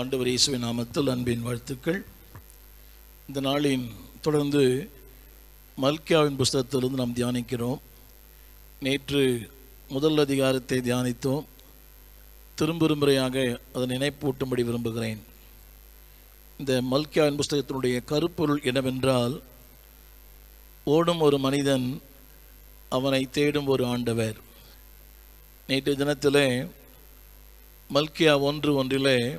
ஆண்டவர் இயேசுவின் நாமத்தில் அன்பின் வாழ்த்துக்கள். இந்த நாளின் தொடர்ந்து மல்கியாவின் புஸ்தகத்திலிருந்து நாம் தியானிக்கிறோம். நேற்று முதல் அதிகாரத்தை தியானித்தோம். திரும்ப முறையாக அதை நினைப்பூட்டும்படி விரும்புகிறேன். இந்த மல்கியாவின் புஸ்தகத்தினுடைய கருப்பொருள் என்னவென்றால் ஓடும் ஒரு மனிதன் அவனை தேடும் ஒரு ஆண்டவர். நேற்று தினத்திலே மல்கியா ஒன்று ஒன்றிலே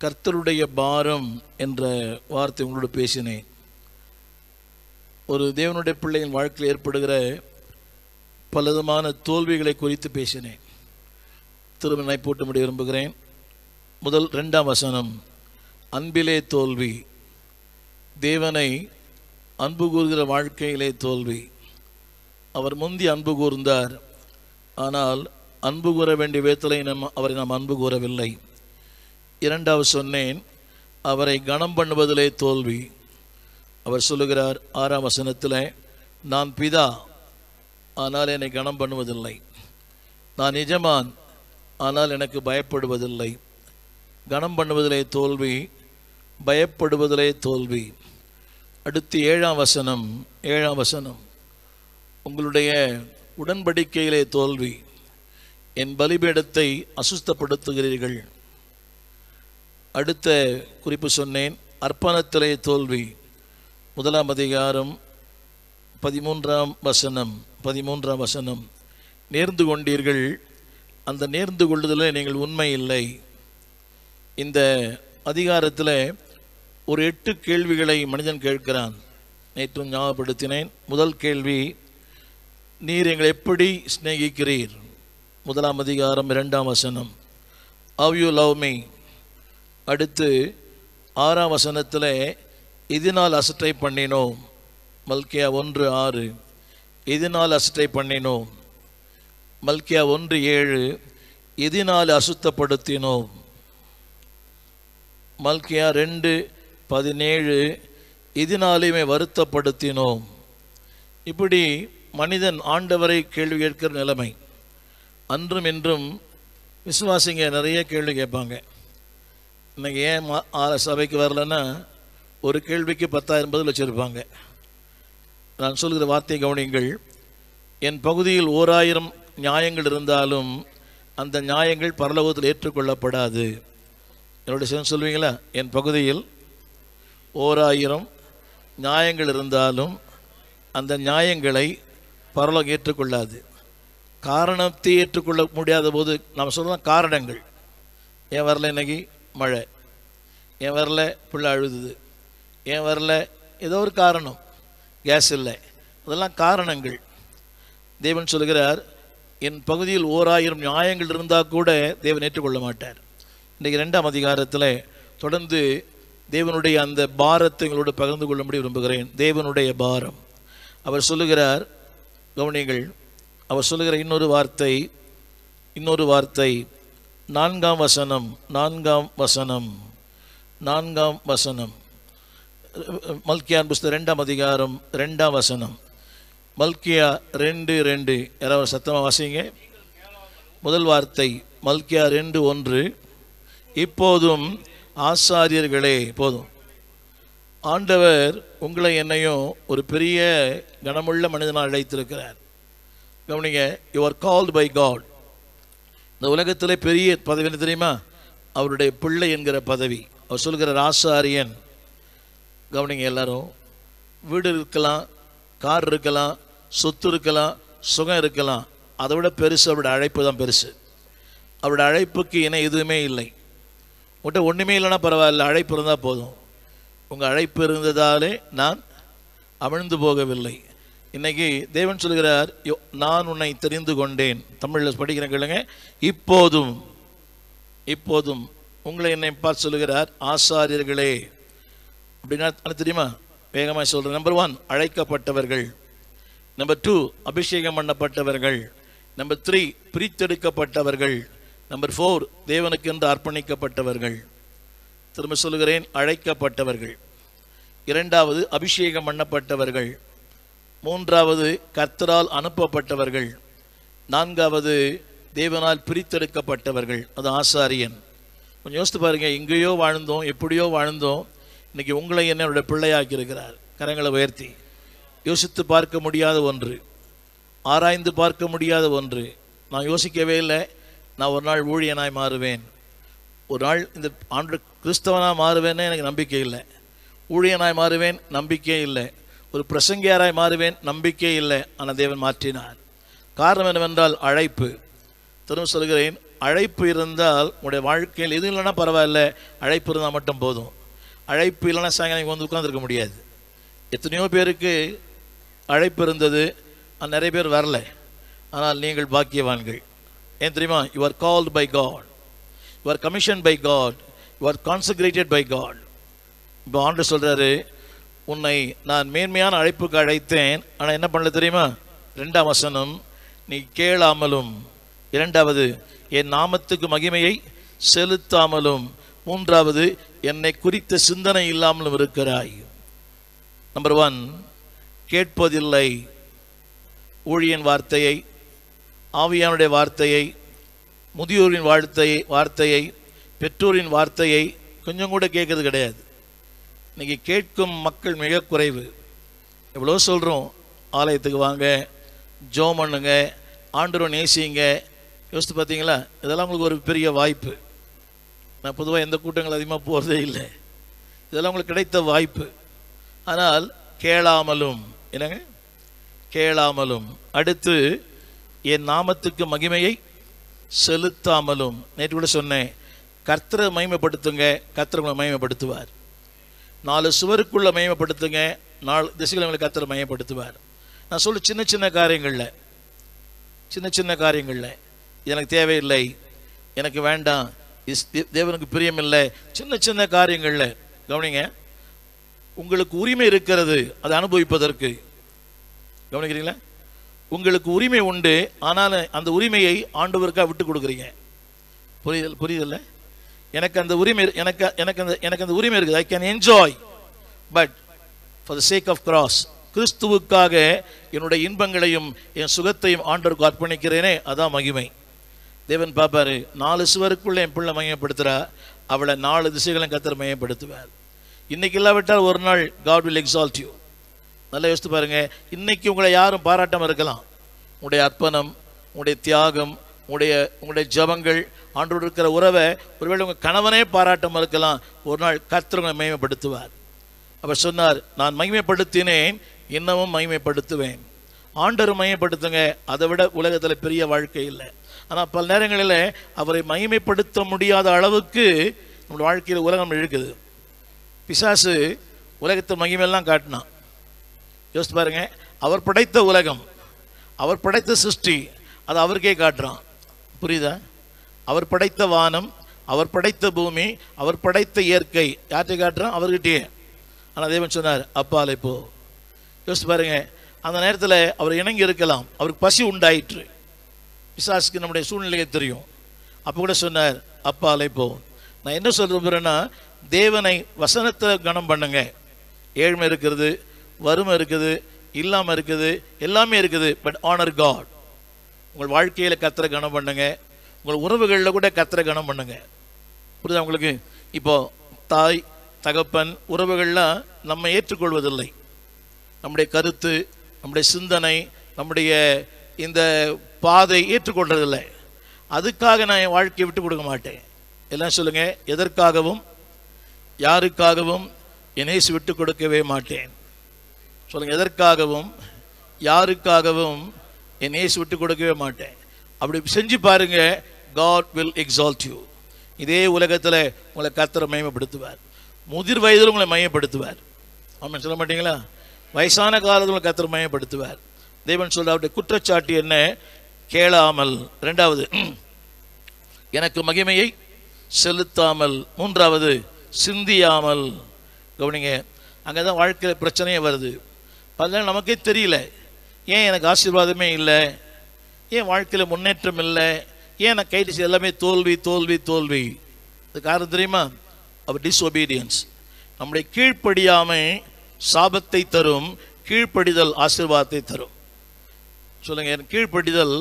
கர்த்தருடைய பாரம் என்ற வார்த்தை உங்களோடு பேசினேன். ஒரு தேவனுடைய பிள்ளையின் வாழ்க்கையில் ஏற்படுகிற பலவிதமான தோல்விகளை குறித்து பேசினேன். திரும்ப முடிய விரும்புகிறேன். முதல் ரெண்டாம் வசனம் அன்பிலே தோல்வி. தேவனை அன்பு கூறுகிற வாழ்க்கையிலே தோல்வி. அவர் முந்தி அன்பு கூர்ந்தார் ஆனால் அன்பு கூற வேண்டிய விதத்திலே நம் அவரை நாம் அன்பு கூறவில்லை. இரண்டாவது சொன்னேன் அவரை கனம் பண்ணுவதிலே தோல்வி. அவர் சொல்லுகிறார் ஆறாம் வசனத்தில் நான் பிதா ஆனால் என்னை கனம் பண்ணுவதில்லை. நான் நிஜமான் ஆனால் எனக்கு பயப்படுவதில்லை. கனம் பண்ணுவதிலே தோல்வி பயப்படுவதிலே தோல்வி. அடுத்து ஏழாம் வசனம் ஏழாம் வசனம். உங்களுடைய உடன்படிக்கையிலே தோல்வி என் பலிபீடத்தை அசுஸ்தப்படுத்துகிறீர்கள் அடுத்த குறிப்பு சொன்னேன். அர்ப்பணத்திலே தோல்வி. முதலாம் அதிகாரம் பதிமூன்றாம் வசனம் பதிமூன்றாம் வசனம். நேர்ந்து கொண்டீர்கள். அந்த நேர்ந்து கொள்ளுதலில் நீங்கள் உண்மை இல்லை. இந்த அதிகாரத்தில் ஒரு எட்டு கேள்விகளை மனிதன் கேட்கிறான். நேற்று ஞாபகப்படுத்தினேன். முதல் கேள்வி நீர் எங்களை எப்படி சிநேகிக்கிறீர்? முதலாம் அதிகாரம் இரண்டாம் வசனம். ஹவ் யூ லவ் மீ அடுத்து ஆறாம் வசனத்தில் இதனால் அசட்டை பண்ணினோம்? மல்கியா ஒன்று ஆறு. இதனால் அசட்டை பண்ணினோம்? மல்கியா ஒன்று ஏழு. இதனால் அசுத்தப்படுத்தினோம்? மல்கியா ரெண்டு பதினேழு. இதனாலுமே வருத்தப்படுத்தினோம்? இப்படி மனிதன் ஆண்டவரை கேள்வி கேட்கிற நிலைமை. அன்றும் இன்றும் விசுவாசிங்க நிறைய கேள்வி கேட்பாங்க. இன்றைக்கி ஏன் மா ஆ- சபைக்கு வரலன்னா ஒரு கேள்விக்கு பத்தாயிரம் பதில் வச்சுருப்பாங்க. நான் சொல்கிற வார்த்தை கவனிங்கள் என் பகுதியில் ஓராயிரம் நியாயங்கள் இருந்தாலும் அந்த நியாயங்கள் பரலோகத்தில் ஏற்றுக்கொள்ளப்படாது. என்னுடைய சேர்ந்து சொல்வீங்களா? என் பகுதியில் ஓராயிரம் நியாயங்கள் இருந்தாலும் அந்த நியாயங்களை பரலோகம் ஏற்றுக்கொள்ளாது. காரணத்தை ஏற்றுக்கொள்ள முடியாத போது நம்ம சொல்லலாம் காரணங்கள். ஏன் வரல இன்னைக்கு? மழை. ஏன் வரல பிள்ளை அழுதுது ஏன் வரல ஏதோ ஒரு காரணம். கேஸ் இல்லை. அதெல்லாம் காரணங்கள். தேவன் சொல்கிறார் என் பகுதியில் ஓராயிரம் நியாயங்கள் இருந்தால் கூட தேவன் ஏற்றுக்கொள்ள மாட்டார். இன்றைக்கு ரெண்டாம் அதிகாரத்தில் தொடர்ந்து தேவனுடைய அந்த பாரத்தை எங்களோடு பகிர்ந்து கொள்ளும்படி விரும்புகிறேன். தேவனுடைய பாரம். அவர் சொல்லுகிறார் கவனிங்கள் அவர் சொல்லுகிற இன்னொரு வார்த்தை இன்னொரு வார்த்தை நான்காம் வசனம் நான்காம் வசனம் நான்காம் வசனம். மல்கியான் புஸ்தகம் ரெண்டாம் அதிகாரம் ரெண்டாம் வசனம். மல்கியா ரெண்டு ரெண்டு. யாராவது சத்தமாக வாசிங்க? முதல் வார்த்தை மல்கியா ரெண்டு ஒன்று. இப்போதும் ஆசாரியர்களே போதும். ஆண்டவர் உங்களை என்னையும் ஒரு பெரிய கனமுள்ள மனிதனாக அழைத்திருக்கிறார். கவனிங்க யுவர் கால்டு பை காட் இந்த உலகத்தில் பெரிய பதவி என்ன தெரியுமா? அவருடைய பிள்ளை என்கிற பதவி. அவர் சொல்கிறார் ஆசாரியன் கவனிங்க எல்லாரும். வீடு இருக்கலாம் கார் இருக்கலாம் சொத்து இருக்கலாம் சுகம் இருக்கலாம். அதை விட பெருசு அவருடைய அழைப்பு தான் பெருசு. அவருடைய அழைப்புக்கு இணை எதுவுமே இல்லை. உங்கள்கிட்ட ஒன்றுமே இல்லைன்னா பரவாயில்ல அழைப்பு இருந்தால் போதும். உங்கள் அழைப்பு இருந்ததாலே நான் அமிழ்ந்து போகவில்லை. இன்னைக்கு தேவன் சொல்கிறார் "யோ- நான் உன்னை தெரிந்து கொண்டேன். தமிழில் படிக்கிறேன் கேளுங்க இப்போதும் இப்போதும் உங்களை என்னை பார்த்து சொல்லுகிறார் ஆசாரியர்களே. அப்படின்னா அது தெரியுமா? வேகமாக சொல்கிறேன் நம்பர் ஒன் அழைக்கப்பட்டவர்கள். நம்பர் டூ அபிஷேகம் பண்ணப்பட்டவர்கள். நம்பர் த்ரீ பிரித்தெடுக்கப்பட்டவர்கள். நம்பர் ஃபோர் தேவனுக்கென்று அர்ப்பணிக்கப்பட்டவர்கள். திரும்ப சொல்லுகிறேன் அழைக்கப்பட்டவர்கள். இரண்டாவது அபிஷேகம் பண்ணப்பட்டவர்கள். மூன்றாவது கர்த்தரால் அனுப்பப்பட்டவர்கள். நான்காவது தேவனால் பிரித்தெடுக்கப்பட்டவர்கள். அது ஆசாரியன். கொஞ்சம் யோசித்து பாருங்க எங்கேயோ வாழ்ந்தோம் எப்படியோ வாழ்ந்தோம் இன்னைக்கு உங்களை என்னோட பிள்ளையாக்கி இருக்கிறார். கரங்களை உயர்த்தி. யோசித்து பார்க்க முடியாத ஒன்று. ஆராய்ந்து பார்க்க முடியாத ஒன்று. நான் யோசிக்கவே இல்லை. நான் ஒரு நாள் ஊழியனாய் மாறுவேன். ஒரு நாள் இந்த ஆண்டு கிறிஸ்தவனாக மாறுவேன்னு எனக்கு நம்பிக்கை இல்லை. ஊழியனாய் மாறுவேன் நம்பிக்கையே இல்லை. ஒரு பிரசங்கியாராய் மாறுவேன் நம்பிக்கை இல்லை ஆனால் தேவன் மாற்றினார். காரணம் என்னவென்றால் அழைப்பு. திரும்ப சொல்கிறேன் அழைப்பு இருந்தால் உங்களுடைய வாழ்க்கையில் எதுவும் இல்லைன்னா பரவாயில்ல அழைப்பு இருந்தால் மட்டும் போதும். அழைப்பு இல்லைன்னா சாயங்காலம் இங்க வந்து உட்காந்துருக்க முடியாது. எத்தனையோ பேருக்கு அழைப்பு இருந்தது நிறைய பேர் வரல. ஆனால் நீங்கள் பாக்கியவான்கள். ஏன் தெரியுமா? You are called by God you are commission by God you are consecrated by God இப்போ ஆண்டு சொல்கிறாரு உன்னை நான் மேன்மையான அழைப்புக்கு அழைத்தேன். ஆனால் என்ன பண்ணல தெரியுமா? ரெண்டாம் வசனம் நீ கேளாமலும். இரண்டாவது என் நாமத்துக்கு மகிமையை செலுத்தாமலும். மூன்றாவது என்னை குறித்த சிந்தனை இல்லாமலும் இருக்கிறாய். நம்பர் ஒன் கேட்பதில்லை. ஊழியன் வார்த்தையை ஆவியானுடைய வார்த்தையை முதியோரின் வாழ்த்தையை வார்த்தையை பெற்றோரின் வார்த்தையை கொஞ்சம் கூட கேட்கறது கிடையாது. இன்னைக்கு கேட்கும் மக்கள் மிக குறைவு. எவ்வளோ சொல்கிறோம் ஆலயத்துக்கு வாங்க ஜோம் பண்ணுங்க ஆண்டவரை நேசிங்க. யோசித்து பார்த்தீங்களா? இதெல்லாம் உங்களுக்கு ஒரு பெரிய வாய்ப்பு. நான் பொதுவாக எந்த கூட்டங்கள் அதிகமாக போகிறதே இல்லை. இதெல்லாம் உங்களுக்கு கிடைத்த வாய்ப்பு. ஆனால் கேளாமலும் என்னங்க? கேளாமலும். அடுத்து என் நாமத்துக்கு மகிமையை செலுத்தாமலும். நேற்று கூட சொன்னேன் கர்த்தரை மகிமைப்படுத்துங்க கர்த்தரை மகிமைப்படுத்துவார். நாலு சுவருக்குள்ளே மையப்படுத்துங்க நாலு திசைகளை உங்களை கர்த்தரை நான் சொல்லு சின்ன சின்ன காரியங்களில் சின்ன சின்ன காரியங்களில் எனக்கு தேவையில்லை எனக்கு வேண்டாம் இஸ் தேவனுக்கு பிரியமில்லை சின்ன சின்ன காரியங்களில் கவனிங்க உங்களுக்கு உரிமை இருக்கிறது அதை அனுபவிப்பதற்கு. கவனிக்கிறீங்களா? உங்களுக்கு உரிமை உண்டு ஆனால் அந்த உரிமையை ஆண்டவருக்காக விட்டு கொடுக்குறீங்க. புரியுதல் புரியுதில்லை? எனக்கு அந்த உரிமை எனக்கு எனக்கு அந்த எனக்கு அந்த உரிமை இருக்குது. I can enjoy but for the sake of cross கிறிஸ்துவுக்காக என்னுடைய இன்பங்களையும் என் சுகத்தையும் ஆண்டருக்கு அர்ப்பணிக்கிறேனே. அதான் மகிமை. தேவன் பார்ப்பாரு நாலு சுவருக்குள்ளே என் பிள்ளை மையப்படுத்துகிறா அவளை நாலு திசைகளையும் கத்தர் மையப்படுத்துவார். இன்னைக்கு இல்லாவிட்டால் ஒரு நாள் காட் வில் எக்ஸால்ட் யூ நல்லா யோசித்து பாருங்க. இன்னைக்கு உங்களை யாரும் பாராட்டம் இருக்கலாம். உங்களுடைய அர்ப்பணம் உங்களுடைய தியாகம் உங்களுடைய உங்களுடைய ஜபங்கள் ஆண்டோடு இருக்கிற உறவை ஒருவேளை உங்கள் கணவனே பாராட்டாம இருக்கலாம். ஒரு நாள் கர்த்தர் உங்களை மகிமைப்படுத்துவார். அவர் சொன்னார் நான் மகிமைப்படுத்தினேன் இன்னமும் மகிமைப்படுத்துவேன். ஆண்டர் மகிமைப்படுத்துங்க அதை விட உலகத்தில் பெரிய வாழ்க்கை இல்லை. ஆனால் பல நேரங்களில் அவரை மகிமைப்படுத்த முடியாத அளவுக்கு நம்ம வாழ்க்கையில் உலகம் இழுக்குது. பிசாசு உலகத்தை மகிமையெல்லாம் காட்டினான். யோசித்து பாருங்க அவர் படைத்த உலகம் அவர் படைத்த சிருஷ்டி அதை அவருக்கே காட்டுறான். புரியுதா? அவர் படைத்த வானம் அவர் படைத்த பூமி அவர் படைத்த இயற்கை. யார்கிட்ட காட்டுறான் அவர்கிட்டயே. ஆனால் தேவன் சொன்னார் அப்பாலை போ. யோசிச்சு பாருங்க அந்த நேரத்தில் அவர் இணங்கி இருக்கலாம். அவருக்கு பசி உண்டாயிற்று. பிசாசுக்கு நம்முடைய சூழ்நிலையை தெரியும். அப்போ கூட சொன்னார் அப்பாலை போ. நான் என்ன சொல்ல போகிறேன்னா தேவனை வசனத்தை கனம் பண்ணுங்க. ஏழ்மை இருக்கிறது வறுமை இருக்குது இல்லாமல் இருக்குது எல்லாமே இருக்குது பட் ஆனர் காட் உங்கள் வாழ்க்கையில் கத்திர கனம் பண்ணுங்கள் உங்கள் உறவுகளில் கூட கத்தரை கனம் பண்ணுங்க. புரியுதா உங்களுக்கு? இப்போ தாய் தகப்பன் உறவுகள்லாம் நம்ம ஏற்றுக்கொள்வதில்லை. நம்முடைய கருத்து நம்முடைய சிந்தனை நம்முடைய இந்த பாதை ஏற்றுக்கொள்றதில்லை. அதுக்காக நான் என் வாழ்க்கையை விட்டு கொடுக்க மாட்டேன். எல்லாம் சொல்லுங்க எதற்காகவும் யாருக்காகவும் என்னேசு விட்டு கொடுக்கவே மாட்டேன். சொல்லுங்க எதற்காகவும் யாருக்காகவும் என் இயேசு விட்டு கொடுக்கவே மாட்டேன். அப்படி செஞ்சு பாருங்கள் காட் வில் எக்ஸால்ட் யூ இதே உலகத்தில் உங்களை கத்தரை மயமப்படுத்துவார் முதிர் வயதில் உங்களை மையப்படுத்துவார் ஆமாம் சொல்ல மாட்டீங்களா? வயசான காலத்தில் உங்களை கத்தரை மையப்படுத்துவார் தேவன் சொல்ற அவருடைய குற்றச்சாட்டு என்ன? கேளாமல். ரெண்டாவது எனக்கு மகிமையை செலுத்தாமல். மூன்றாவது சிந்தியாமல். கவனிங்க அங்கே தான் வாழ்க்கையில் பிரச்சனையே வருது. அதெல்லாம் நமக்கே தெரியல. ஏன் எனக்கு ஆசீர்வாதமே இல்லை? ஏன் வாழ்க்கையில் முன்னேற்றம் இல்லை? ஏன் நான் கைட்டு எல்லாமே தோல்வி தோல்வி தோல்வி. அது காரணம் தெரியுமா? அவர் டிஸ்ஒபீடியன்ஸ் நம்முடைய கீழ்ப்படியாமை சாபத்தை தரும் கீழ்ப்படிதல் ஆசீர்வாதத்தை தரும். சொல்லுங்கள் என் கீழ்ப்படிதல்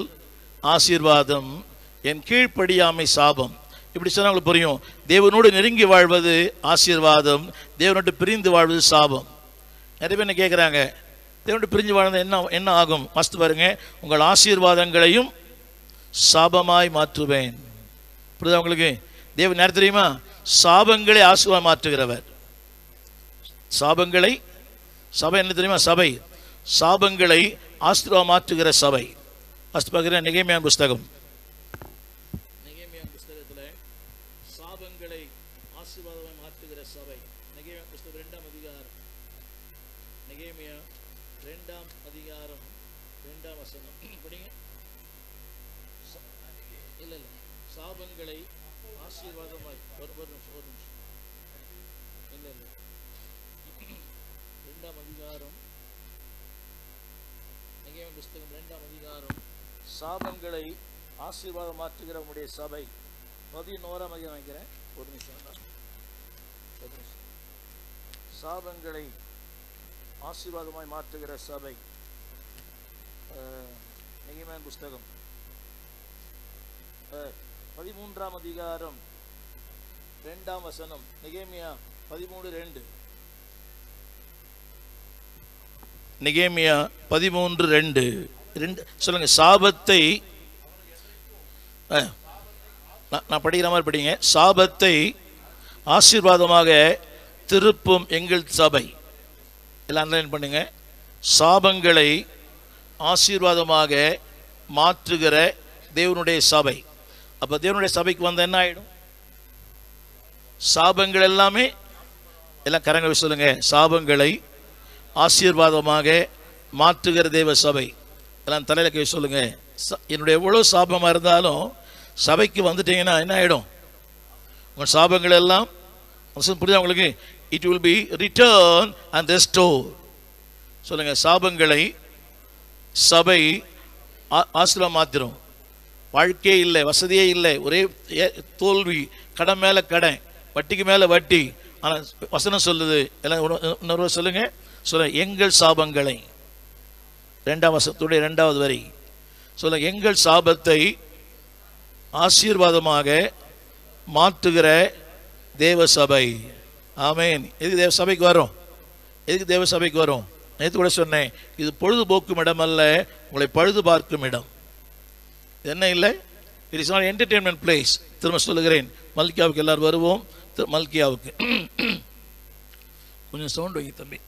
ஆசீர்வாதம் என் கீழ்ப்படியாமை சாபம். இப்படி சொன்னா உங்களுக்கு புரியும். தேவனோடு நெருங்கி வாழ்வது ஆசீர்வாதம் தேவனோடு பிரிந்து வாழ்வது சாபம். நிறைய பேர் என்ன கேட்குறாங்க தேவனோடு பிரிஞ்சு வாழ்ந்தால் என்ன என்ன ஆகும்? மஸ்து பாருங்கள் உங்கள் ஆசீர்வாதங்களையும் சாபமாய் மாற்றுவேன். புரியுதா உங்களுக்கு? தேவன் நேரம் தெரியுமா? சாபங்களை ஆசீர்வாதம் மாற்றுகிறவர். சாபங்களை சபை என்ன தெரியுமா? சபை. சாபங்களை ஆசீர்வாதம் மாற்றுகிற சபை. ஃபஸ்ட் பார்க்குற புஸ்தகம். ஆசீர்வாதம் மாற்றுகிற உடைய சபை பதினோராம் மதியம் நினைக்கிறேன் ஒரு நிமிஷம் ஒரு நிமிஷம். சாபங்களை ஆசீர்வாதமாய் மாற்றுகிற சபை. நிகழ்மேன் புஸ்தகம். அஹ், பதிமூன்றாம் அதிகாரம் ரெண்டாம் வசனம். நிகேமியா பதிமூணு ரெண்டு. நிகேமியா பதிமூன்று ரெண்டு. ரெண்டு சொல்லுங்க. சாபத்தை நான் நான் படிக்கிற மாதிரி படிங்க. சாபத்தை ஆசீர்வாதமாக திருப்பும் எங்கள் சபை. எல்லாம் அண்டர்லைன் பண்ணுங்க. சாபங்களை ஆசீர்வாதமாக மாற்றுகிற தேவனுடைய சபை. அப்போ தேவனுடைய சபைக்கு வந்த என்ன ஆகிடும் சாபங்கள் எல்லாமே எல்லாம் கரங்களை சொல்லுங்க. சாபங்களை ஆசீர்வாதமாக மாற்றுகிற தேவ சபை. எல்லாம் தலையில கை சொல்லுங்கள் என்னுடைய எவ்வளோ சாபமாக இருந்தாலும் சபைக்கு வந்துட்டீங்கன்னா என்ன ஆகிடும் உங்கள் சாபங்கள் எல்லாம் புரியுதா உங்களுக்கு? It will be return and restore சொல்லுங்க சாபங்களை சபை ஆ- ஆசீர்வாதம் மாத்திரும். வாழ்க்கையே இல்லை வசதியே இல்லை. ஒரே தோல்வி கடன் மேலே கடன் வட்டிக்கு மேலே வட்டி. ஆனால் வசனம் சொல்லுது. எல்லாம் இன்னொரு- சொல்லுங்கள் சொல்லுங்க. சொல்ல எங்கள் சாபங்களை. ரெண்டாம் வசத்துடைய ரெண்டாவது வரை. சொல்ல எங்கள் சாபத்தை ஆசீர்வாதமாக மாற்றுகிற தேவ சபை. ஆமேன். எதுக்கு தேவ சபைக்கு வரும்? எதுக்கு தேவ சபைக்கு வரும்? நேற்று கூட சொன்னேன் இது பொழுதுபோக்கும் இடம் அல்ல உங்களை பழுது பார்க்கும் இடம். என்ன இல்லை? It is not entertainment place திரும்ப சொல்லுகிறேன். மல்கியாவுக்கு எல்லாரும் வருவோம். திரு- மல்கியாவுக்கு. கொஞ்சம் சவுண்ட் வைங்க தம்பி.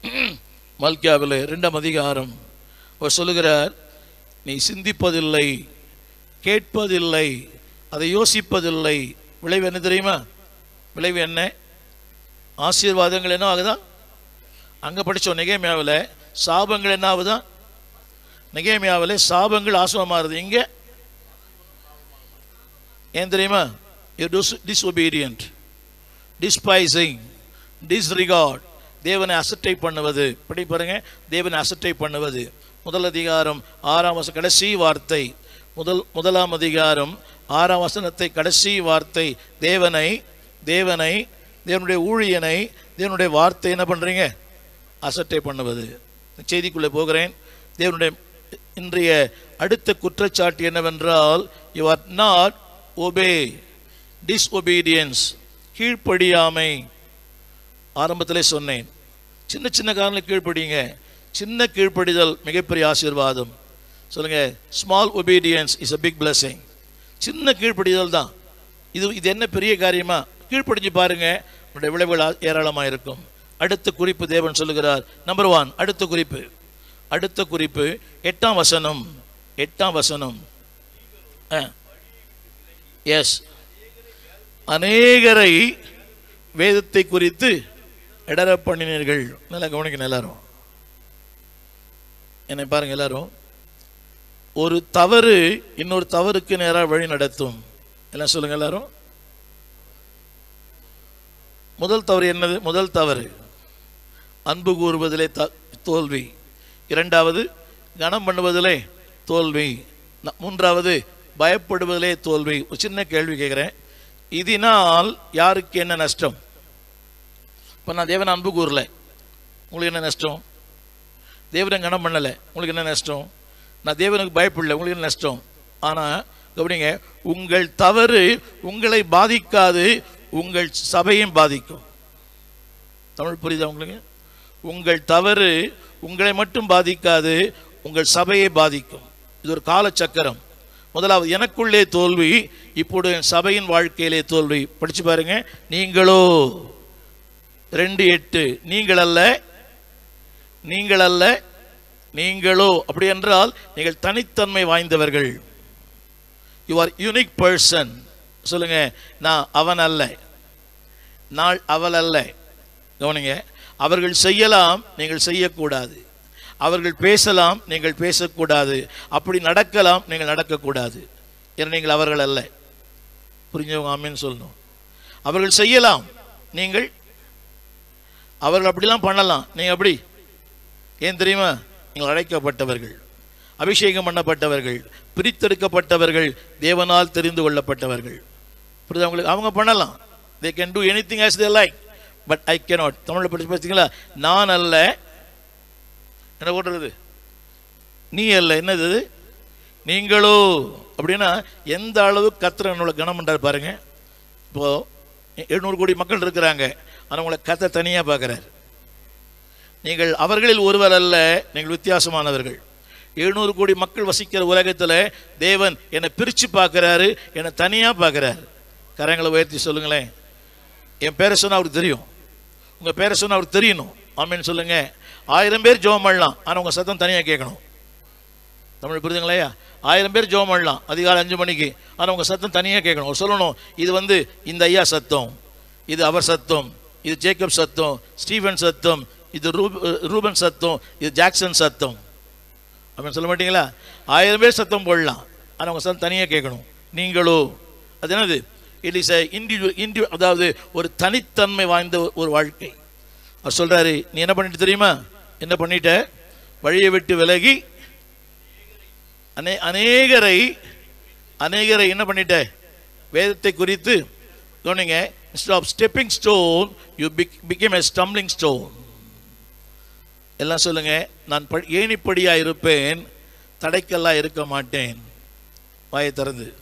மல்கியாவில் ரெண்டாம் அதிகாரம். அவர் சொல்லுகிறார் நீ சிந்திப்பதில்லை கேட்பதில்லை அதை யோசிப்பதில்லை. விளைவு என்ன தெரியுமா? விளைவு என்ன? ஆசீர்வாதங்கள் என்ன ஆகுதா? அங்கே படித்தோம் நிகேமியாவில் சாபங்கள் என்ன ஆகுதா? நிகேமியாவில் சாபங்கள் ஆசுவமாகுது இங்கே? ஏன் தெரியுமா? டிஸ்ஒபீடியன்ட் டிஸ்பைசிங் டிஸ்ரிகார்ட் தேவனை அசட்டை பண்ணுவது. படி பாருங்க. தேவனை அசட்டை பண்ணுவது. முதல் அதிகாரம் ஆறாம் வசனம் கடைசி வார்த்தை. முதல் முதலாம் அதிகாரம் ஆறாம் வசனத்தை கடைசி வார்த்தை. தேவனை தேவனை தேவனுடைய ஊழியனை தேவனுடைய வார்த்தை என்ன பண்ணுறீங்க அசட்டை பண்ணுவது. செய்திக்குள்ளே போகிறேன். தேவனுடைய இன்றைய அடுத்த குற்றச்சாட்டு என்னவென்றால் you are not obey disobedience கீழ்ப்படியாமை. ஆரம்பத்திலே சொன்னேன். சின்ன சின்ன காரணம் கீழ்ப்படிங்க. சின்ன கீழ்ப்படிதல் மிகப்பெரிய ஆசீர்வாதம். சொல்லுங்க small obedience is a big blessing சின்ன கீழ்ப்படிதல் தான். இது இது என்ன பெரிய காரியமா? கீழ்ப்படிஞ்சு பாருங்க உங்களுடைய விளைவுகள் ஏராளமாக இருக்கும். அடுத்த குறிப்பு தேவன் சொல்லுகிறார். நம்பர் ஒன் அடுத்த குறிப்பு. அடுத்த குறிப்பு எட்டாம் வசனம். எட்டாம் வசனம். எஸ் அநேகரை வேதத்தை குறித்து இடர பண்ணினீர்கள். நல்லா கவனிக்கணும் எல்லாரும். என்னை பாருங்க எல்லாரும். ஒரு தவறு இன்னொரு தவறுக்கு நேராக வழி நடத்தும். எல்லாம் சொல்லுங்க எல்லாரும். முதல் தவறு என்னது? முதல் தவறு. அன்பு கூறுவதிலே த- தோல்வி. இரண்டாவது கனம் பண்ணுவதிலே தோல்வி. மூன்றாவது பயப்படுவதிலே தோல்வி. ஒரு சின்ன கேள்வி கேட்குறேன். இதனால் யாருக்கு என்ன நஷ்டம்? இப்போ நான் தேவனை அன்பு கூறல. உங்களுக்கு என்ன நஷ்டம்? தேவனை கனம் பண்ணலை. உங்களுக்கு என்ன நஷ்டம்? நான் தேவனுக்கு பயப்படல உங்களுக்கு என்ன நஷ்டம்? ஆனால் கவனிங்க உங்கள் தவறு உங்களை பாதிக்காது உங்கள் சபையும் பாதிக்கும். தமிழ் புரியுதா உங்களுக்கு? உங்கள் தவறு உங்களை மட்டும் பாதிக்காது உங்கள் சபையை பாதிக்கும். இது ஒரு காலச்சக்கரம். முதலாவது எனக்குள்ளே தோல்வி இப்போது என் சபையின் வாழ்க்கையிலே தோல்வி. படிச்சு பாருங்க நீங்களோ? ரெண்டு எட்டு நீங்கள் அல்ல நீங்கள் அல்ல நீங்களோ அப்படி என்றால் நீங்கள் தனித்தன்மை வாய்ந்தவர்கள். யூ ஆர் யூனிக் பர்சன் சொல்லுங்க நான் அவன் அல்ல நாள் அவள் அல்ல கவனிங்க அவர்கள் செய்யலாம் நீங்கள் செய்யக்கூடாது. அவர்கள் பேசலாம் நீங்கள் பேசக்கூடாது. அப்படி நடக்கலாம் நீங்கள் நடக்கக்கூடாது. ஏன்னா நீங்கள் அவர்கள் அல்ல புரிஞ்சவங்க ஆமேன்னு சொல்லணும். அவர்கள் செய்யலாம் நீங்கள் அவர்கள் அப்படிலாம் பண்ணலாம். நீங்கள் அப்படி ஏன் தெரியுமா? நீங்கள் அழைக்கப்பட்டவர்கள் அபிஷேகம் பண்ணப்பட்டவர்கள் பிரித்தெடுக்கப்பட்டவர்கள் தேவனால் தெரிந்து கொள்ளப்பட்டவர்கள். புரியுதா உங்களுக்கு? அவங்க பண்ணலாம். They can do anything as they like but I cannot தமிழில் படிச்சு பார்த்தீங்களா நான் அல்ல. என்ன போடுறது நீ அல்ல. என்னது அது? நீங்களோ. அப்படின்னா எந்த அளவு கத்திர என்னோட கனம் பண்றாரு பாருங்கள் இப்போது எழுநூறு கோடி மக்கள் இருக்கிறாங்க. ஆனால் உங்களை கத்தை தனியாக பார்க்குறாரு. நீங்கள் அவர்களில் ஒருவர் அல்ல நீங்கள் வித்தியாசமானவர்கள். எழுநூறு கோடி மக்கள் வசிக்கிற உலகத்தில் தேவன் என்னை பிரித்து பார்க்குறாரு என்னை தனியாக பார்க்குறாரு. கரங்களை உயர்த்தி சொல்லுங்களேன். என் பேரை சொன்னால் அவருக்கு தெரியும். உங்கள் பேரை சொன்னால் அவருக்கு தெரியணும். ஆமின்னு சொல்லுங்கள் ஆயிரம் பேர் ஜோம் பண்ணலாம் ஆனால் உங்கள் சத்தம் தனியாக கேட்கணும். தமிழ் புரிதுங்களையா ஆயிரம் பேர் ஜோம் பண்ணலாம் அதிகாலை அஞ்சு மணிக்கு ஆனால் உங்கள் சத்தம் தனியாக கேட்கணும். சொல்லணும் இது வந்து இந்த ஐயா சத்தம் இது அவர் சத்தம் இது ஜேக்கப் சத்தம் ஸ்டீவன் சத்தம் இது ரூப்- ரூபன் சத்தம் இது ஜாக்சன் சத்தம். அப்படின்னு சொல்ல மாட்டீங்களா? ஆயிரம் பேர் சத்தம் போடலாம். ஆனால் உங்கள் சத்தம் தனியாக கேட்கணும். நீங்களோ. அது என்னது? இட் இஸ் இண்டிவிஜுவல் இண்டி அதாவது ஒரு தனித்தன்மை வாய்ந்த ஒரு வாழ்க்கை. அவர் சொல்கிறாரு நீ என்ன பண்ணிட்டு தெரியுமா? என்ன பண்ணிட்ட? வழியை விட்டு விலகி அநே அநேகரை அநேகரை என்ன பண்ணிட்ட? வேதத்தை குறித்து சொன்னீங்க instead of stepping stone you pick became a stumbling stone எல்லாம் சொல்லுங்க நான் ப- ஏணிப்படியாக இருப்பேன் தடைக்கெல்லாம் இருக்க மாட்டேன். வாயை திறந்து.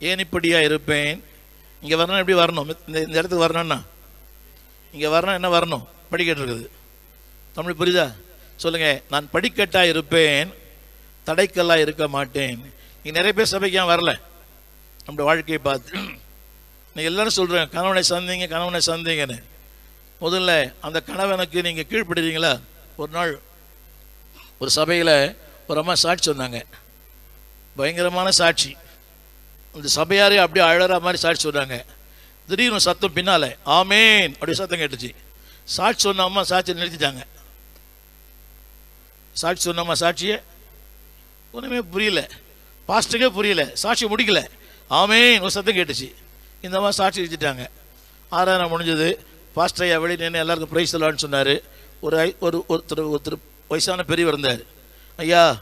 ஏணிப்படியாக இருப்பேன். இங்கே வரணும் எப்படி வரணும்? இந்த இந்த இடத்துக்கு வரணும்னா? இங்கே வரணும் என்ன வரணும்? படிக்கட்டு இருக்குது. தமிழ் புரியுதா? சொல்லுங்க நான் படிக்கட்டாக இருப்பேன் தடைக்கெல்லாம் இருக்க மாட்டேன். இங்கே நிறைய பேர் சபைக்கு ஏன் வரல? நம்முடைய வாழ்க்கையை பார்த்து. நீங்கள் எல்லாரும் சொல்கிறேன் கணவனை சந்திங்க கணவனை சந்திங்கன்னு. முதல்ல அந்த கணவனுக்கு நீங்கள் கீழ்ப்படுறீங்களா? ஒரு நாள் ஒரு சபையில் ஒரு அம்மா சாட்சி சொன்னாங்க. பயங்கரமான சாட்சி. அந்த சபையாரே அப்படியே அழற மாதிரி சாட்சி சொன்னாங்க. திடீர்னு ஒரு சத்தம் பின்னால் ஆமேன். அப்படி சத்தம் கேட்டுச்சு. சாட்சி சொன்ன அம்மா சாட்சியை நிறுத்திட்டாங்க. சாட்சி சொன்ன அம்மா சாட்சியை ஒன்றுமே புரியல. பாஸ்ட்டுக்கே புரியல. சாட்சி முடிக்கல. ஆமேன். ஒரு சத்தம் கேட்டுச்சு. இந்த மாதிரி சாட்சி வச்சுட்டாங்க ஆறாயிரம் முடிஞ்சது. பாஸ்டர் ஐயா வெளியே நின்று எல்லாருக்கும் ப்ரைஸ் தரலான்னு சொன்னார். ஒரு ஐ- ஒரு ஒருத்தர் ஒருத்தர் வயசான பெரியவர் இருந்தார். ஐயா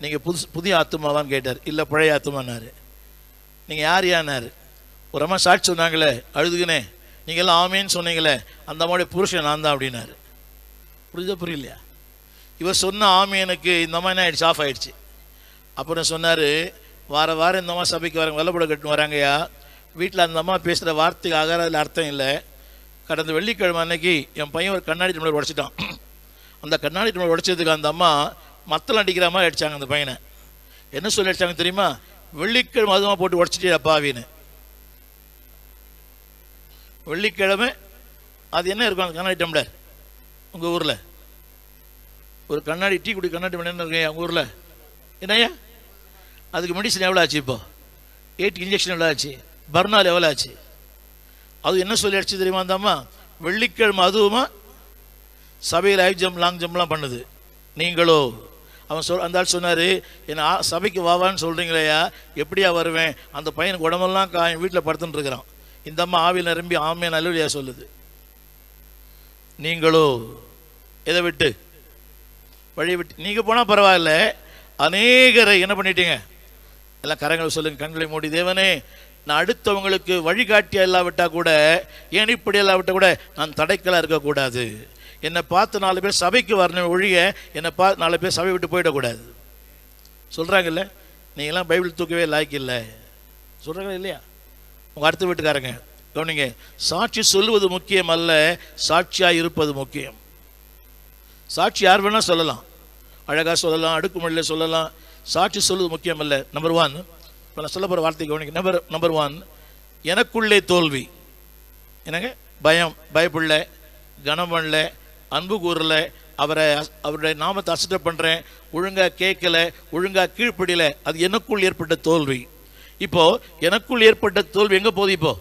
நீங்கள் புதுசு புதிய ஆத்துமாவான்னு கேட்டார். இல்லை பழைய ஆத்துமானாரு நீங்கள் யார் யானார் ஒரு அம்மா சாட்சி சொன்னாங்களே அழுதுகினே நீங்கள் எல்லாம் ஆமேன்னு சொன்னீங்களே அந்த அம்மாவுடைய புருஷன் நான் தான் அப்படின்னாரு. புரியுதா புரியலையா? இவர் சொன்ன ஆமீனுக்கு இந்த அம்மா என்ன ஆயிடுச்சு? ஆஃப் ஆயிடுச்சு. அப்புறம் சொன்னார்? வார வாரம் இந்த அம்மா சபைக்கு வராங்க வெள்ளப்பட கட்டுன்னு வராங்கய்யா. வீட்டில் அந்த அம்மா பேசுகிற வார்த்தைக்கு ஆகாரத்தில் அர்த்தம் இல்லை. கடந்த வெள்ளிக்கிழமை அன்னைக்கு என் பையன் ஒரு கண்ணாடி தமிழர் உடைச்சிட்டான். அந்த கண்ணாடி தமிழர் உடைச்சதுக்கு அந்த அம்மா மத்தளம் அடிக்கிற மாதிரி அடிச்சாங்க அந்த பையனை. என்ன சொல்லி அடித்தாங்க தெரியுமா? வெள்ளிக்கிழமை அதுவாக போட்டு உடச்சிட்டே அப்பாவின்னு வெள்ளிக்கிழமை அது என்ன இருக்கும் அந்த கண்ணாடி டம்ளர்? உங்கள் ஊரில். ஒரு கண்ணாடி டீ குடி கண்ணாடி டம்ளர் என்ன இருக்கு உங்கள் ஊரில்? என்னய்யா? அதுக்கு மெடிசன் எவ்வளோ ஆச்சு இப்போ? எயிட் இன்ஜெக்ஷன் எவ்வளோ ஆச்சு? பர்னால் எவ்வளோ ஆச்சு? அது என்ன சொல்லி அடிச்சு தெரியுமா அந்த அம்மா வெள்ளிக்கிழமை அதுவுமா சபையில் ஹை ஜம்ப் லாங் ஜம்ப்லாம் பண்ணுது. நீங்களோ அவன் சொல் அந்த ஆள் சொன்னார் என்ன சபைக்கு வாவான்னு சொல்கிறீங்களேயா எப்படியா வருவேன்? அந்த பையனுக்கு உடம்பெல்லாம் கா வீட்டில் படுத்துன்னு இருக்கிறான். இந்த அம்மா ஆவியில் நிரம்பி ஆமே நல்லபடியாக சொல்லுது. நீங்களோ எதை விட்டு? வழி விட்டு. நீங்கள் போனால் பரவாயில்ல. அநேகரை என்ன பண்ணிட்டீங்க? எல்லாம் கரங்களை சொல்லுங்கள் கண்களை மூடி தேவனே நான் அடுத்தவங்களுக்கு வழிகாட்டியாக இல்லாவிட்டா கூட ஏன் இப்படி இல்லாவிட்டா கூட நான் தடைக்கலாக இருக்கக்கூடாது. என்னை பார்த்து நாலு பேர் சபைக்கு வரணும் ஒழிய என்னை பார்த்து நாலு பேர் சபை விட்டு போயிடக்கூடாது. சொல்கிறாங்கல்ல நீங்களாம் பைபிள் தூக்கவே லாய்க்கு இல்லை. சொல்கிறாங்க இல்லையா? உங்கள் அடுத்த வீட்டுக்காரங்க கவனிங்க சாட்சி சொல்லுவது முக்கியம் அல்ல சாட்சியாக இருப்பது முக்கியம். சாட்சி யார் வேணால் சொல்லலாம். அழகாக சொல்லலாம் அடுக்குமொழியில் சொல்லலாம். சாட்சி சொல்லுவது முக்கியம் அல்ல. நம்பர் ஒன் இப்போ நான் சொல்ல போகிற வார்த்தை கவனிக்க. நம்பர் நம்பர் ஒன் எனக்குள்ளே தோல்வி. என்னங்க? பயம் பயப்படல கனம் பண்ணல அன்பு கூறல அவரை அவருடைய நாமத்தை அசட்ட பண்ணுறேன் ஒழுங்காக கேட்கல ஒழுங்காக கீழ்ப்படியல அது எனக்குள் ஏற்பட்ட தோல்வி. இப்போது எனக்குள் ஏற்பட்ட தோல்வி எங்கே போகுது இப்போ?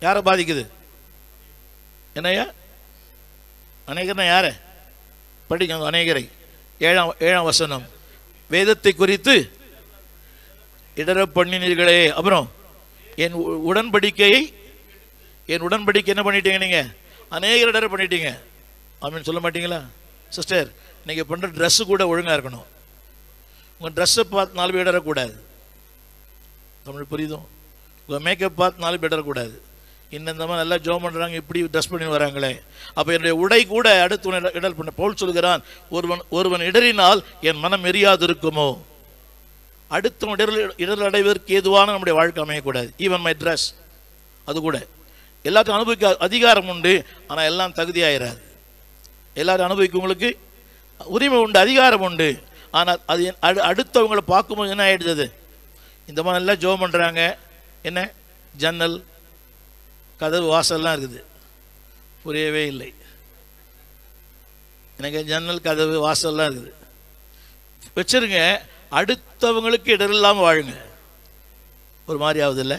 யாரை பாதிக்குது? என்னய்யா? அநேகர்னா யாரை? படிங்க அநேகரை. ஏழாம் ஏழாம் வசனம். வேதத்தை குறித்து இடர பண்ணினீர்களே. அப்புறம் என் உ- உடன்படிக்கையை என் உடன்படிக்கை என்ன பண்ணிட்டீங்க நீங்க? அநேகர் இடர பண்ணிட்டீங்க. அப்படின்னு சொல்ல மாட்டீங்களா? சிஸ்டர் நீங்க பண்ற ட்ரெஸ்ஸு கூட ஒழுங்கா இருக்கணும். உங்க ட்ரெஸ்ஸை பார்த்து நாலு பேர் இடரக்கூடாது தமிழ் புரியுதும் உங்க மேக்கப் பார்த்து நாலு பேர் இடரக்கூடாது இன்னும் மாதிரி நல்லா ஜோம் பண்ணுறாங்க இப்படி ட்ரெஸ் பண்ணி வராங்களே. அப்போ என்னுடைய உடை கூட அடுத்து இடர் பண்ண. பவுல் சொல்கிறான் ஒருவன் ஒருவன் இடறினால் என் மனம் எரியாது இருக்குமோ? அடுத்த இடர் இடர் அடைவதற்கு ஏதுவான நம்முடைய வாழ்க்கை அமையக்கூடாது. ஈவன் மை ட்ரெஸ் அது கூட. எல்லாத்தையும் அனுபவிக்க அதிகாரம் உண்டு ஆனால் எல்லாம் தகுதியாயிராது. எல்லாரும் அனுபவிக்கவங்களுக்கு உரிமை உண்டு அதிகாரம் உண்டு. ஆனால் அது அடு அடுத்தவங்களை பார்க்கும்போது என்ன ஆகிடுது அது? இந்த மாதிரி எல்லாம் ஜோம் பண்ணுறாங்க என்ன? ஜன்னல் கதவு வாசல்லாம் இருக்குது. புரியவே இல்லை. எனக்கு ஜன்னல் கதவு வாசல்லாம் இருக்குது. வச்சிருங்க. அடுத்தவங்களுக்கு இடர் இல்லாமல் வாழுங்க. ஒரு மாதிரி ஆகுது இல்லை?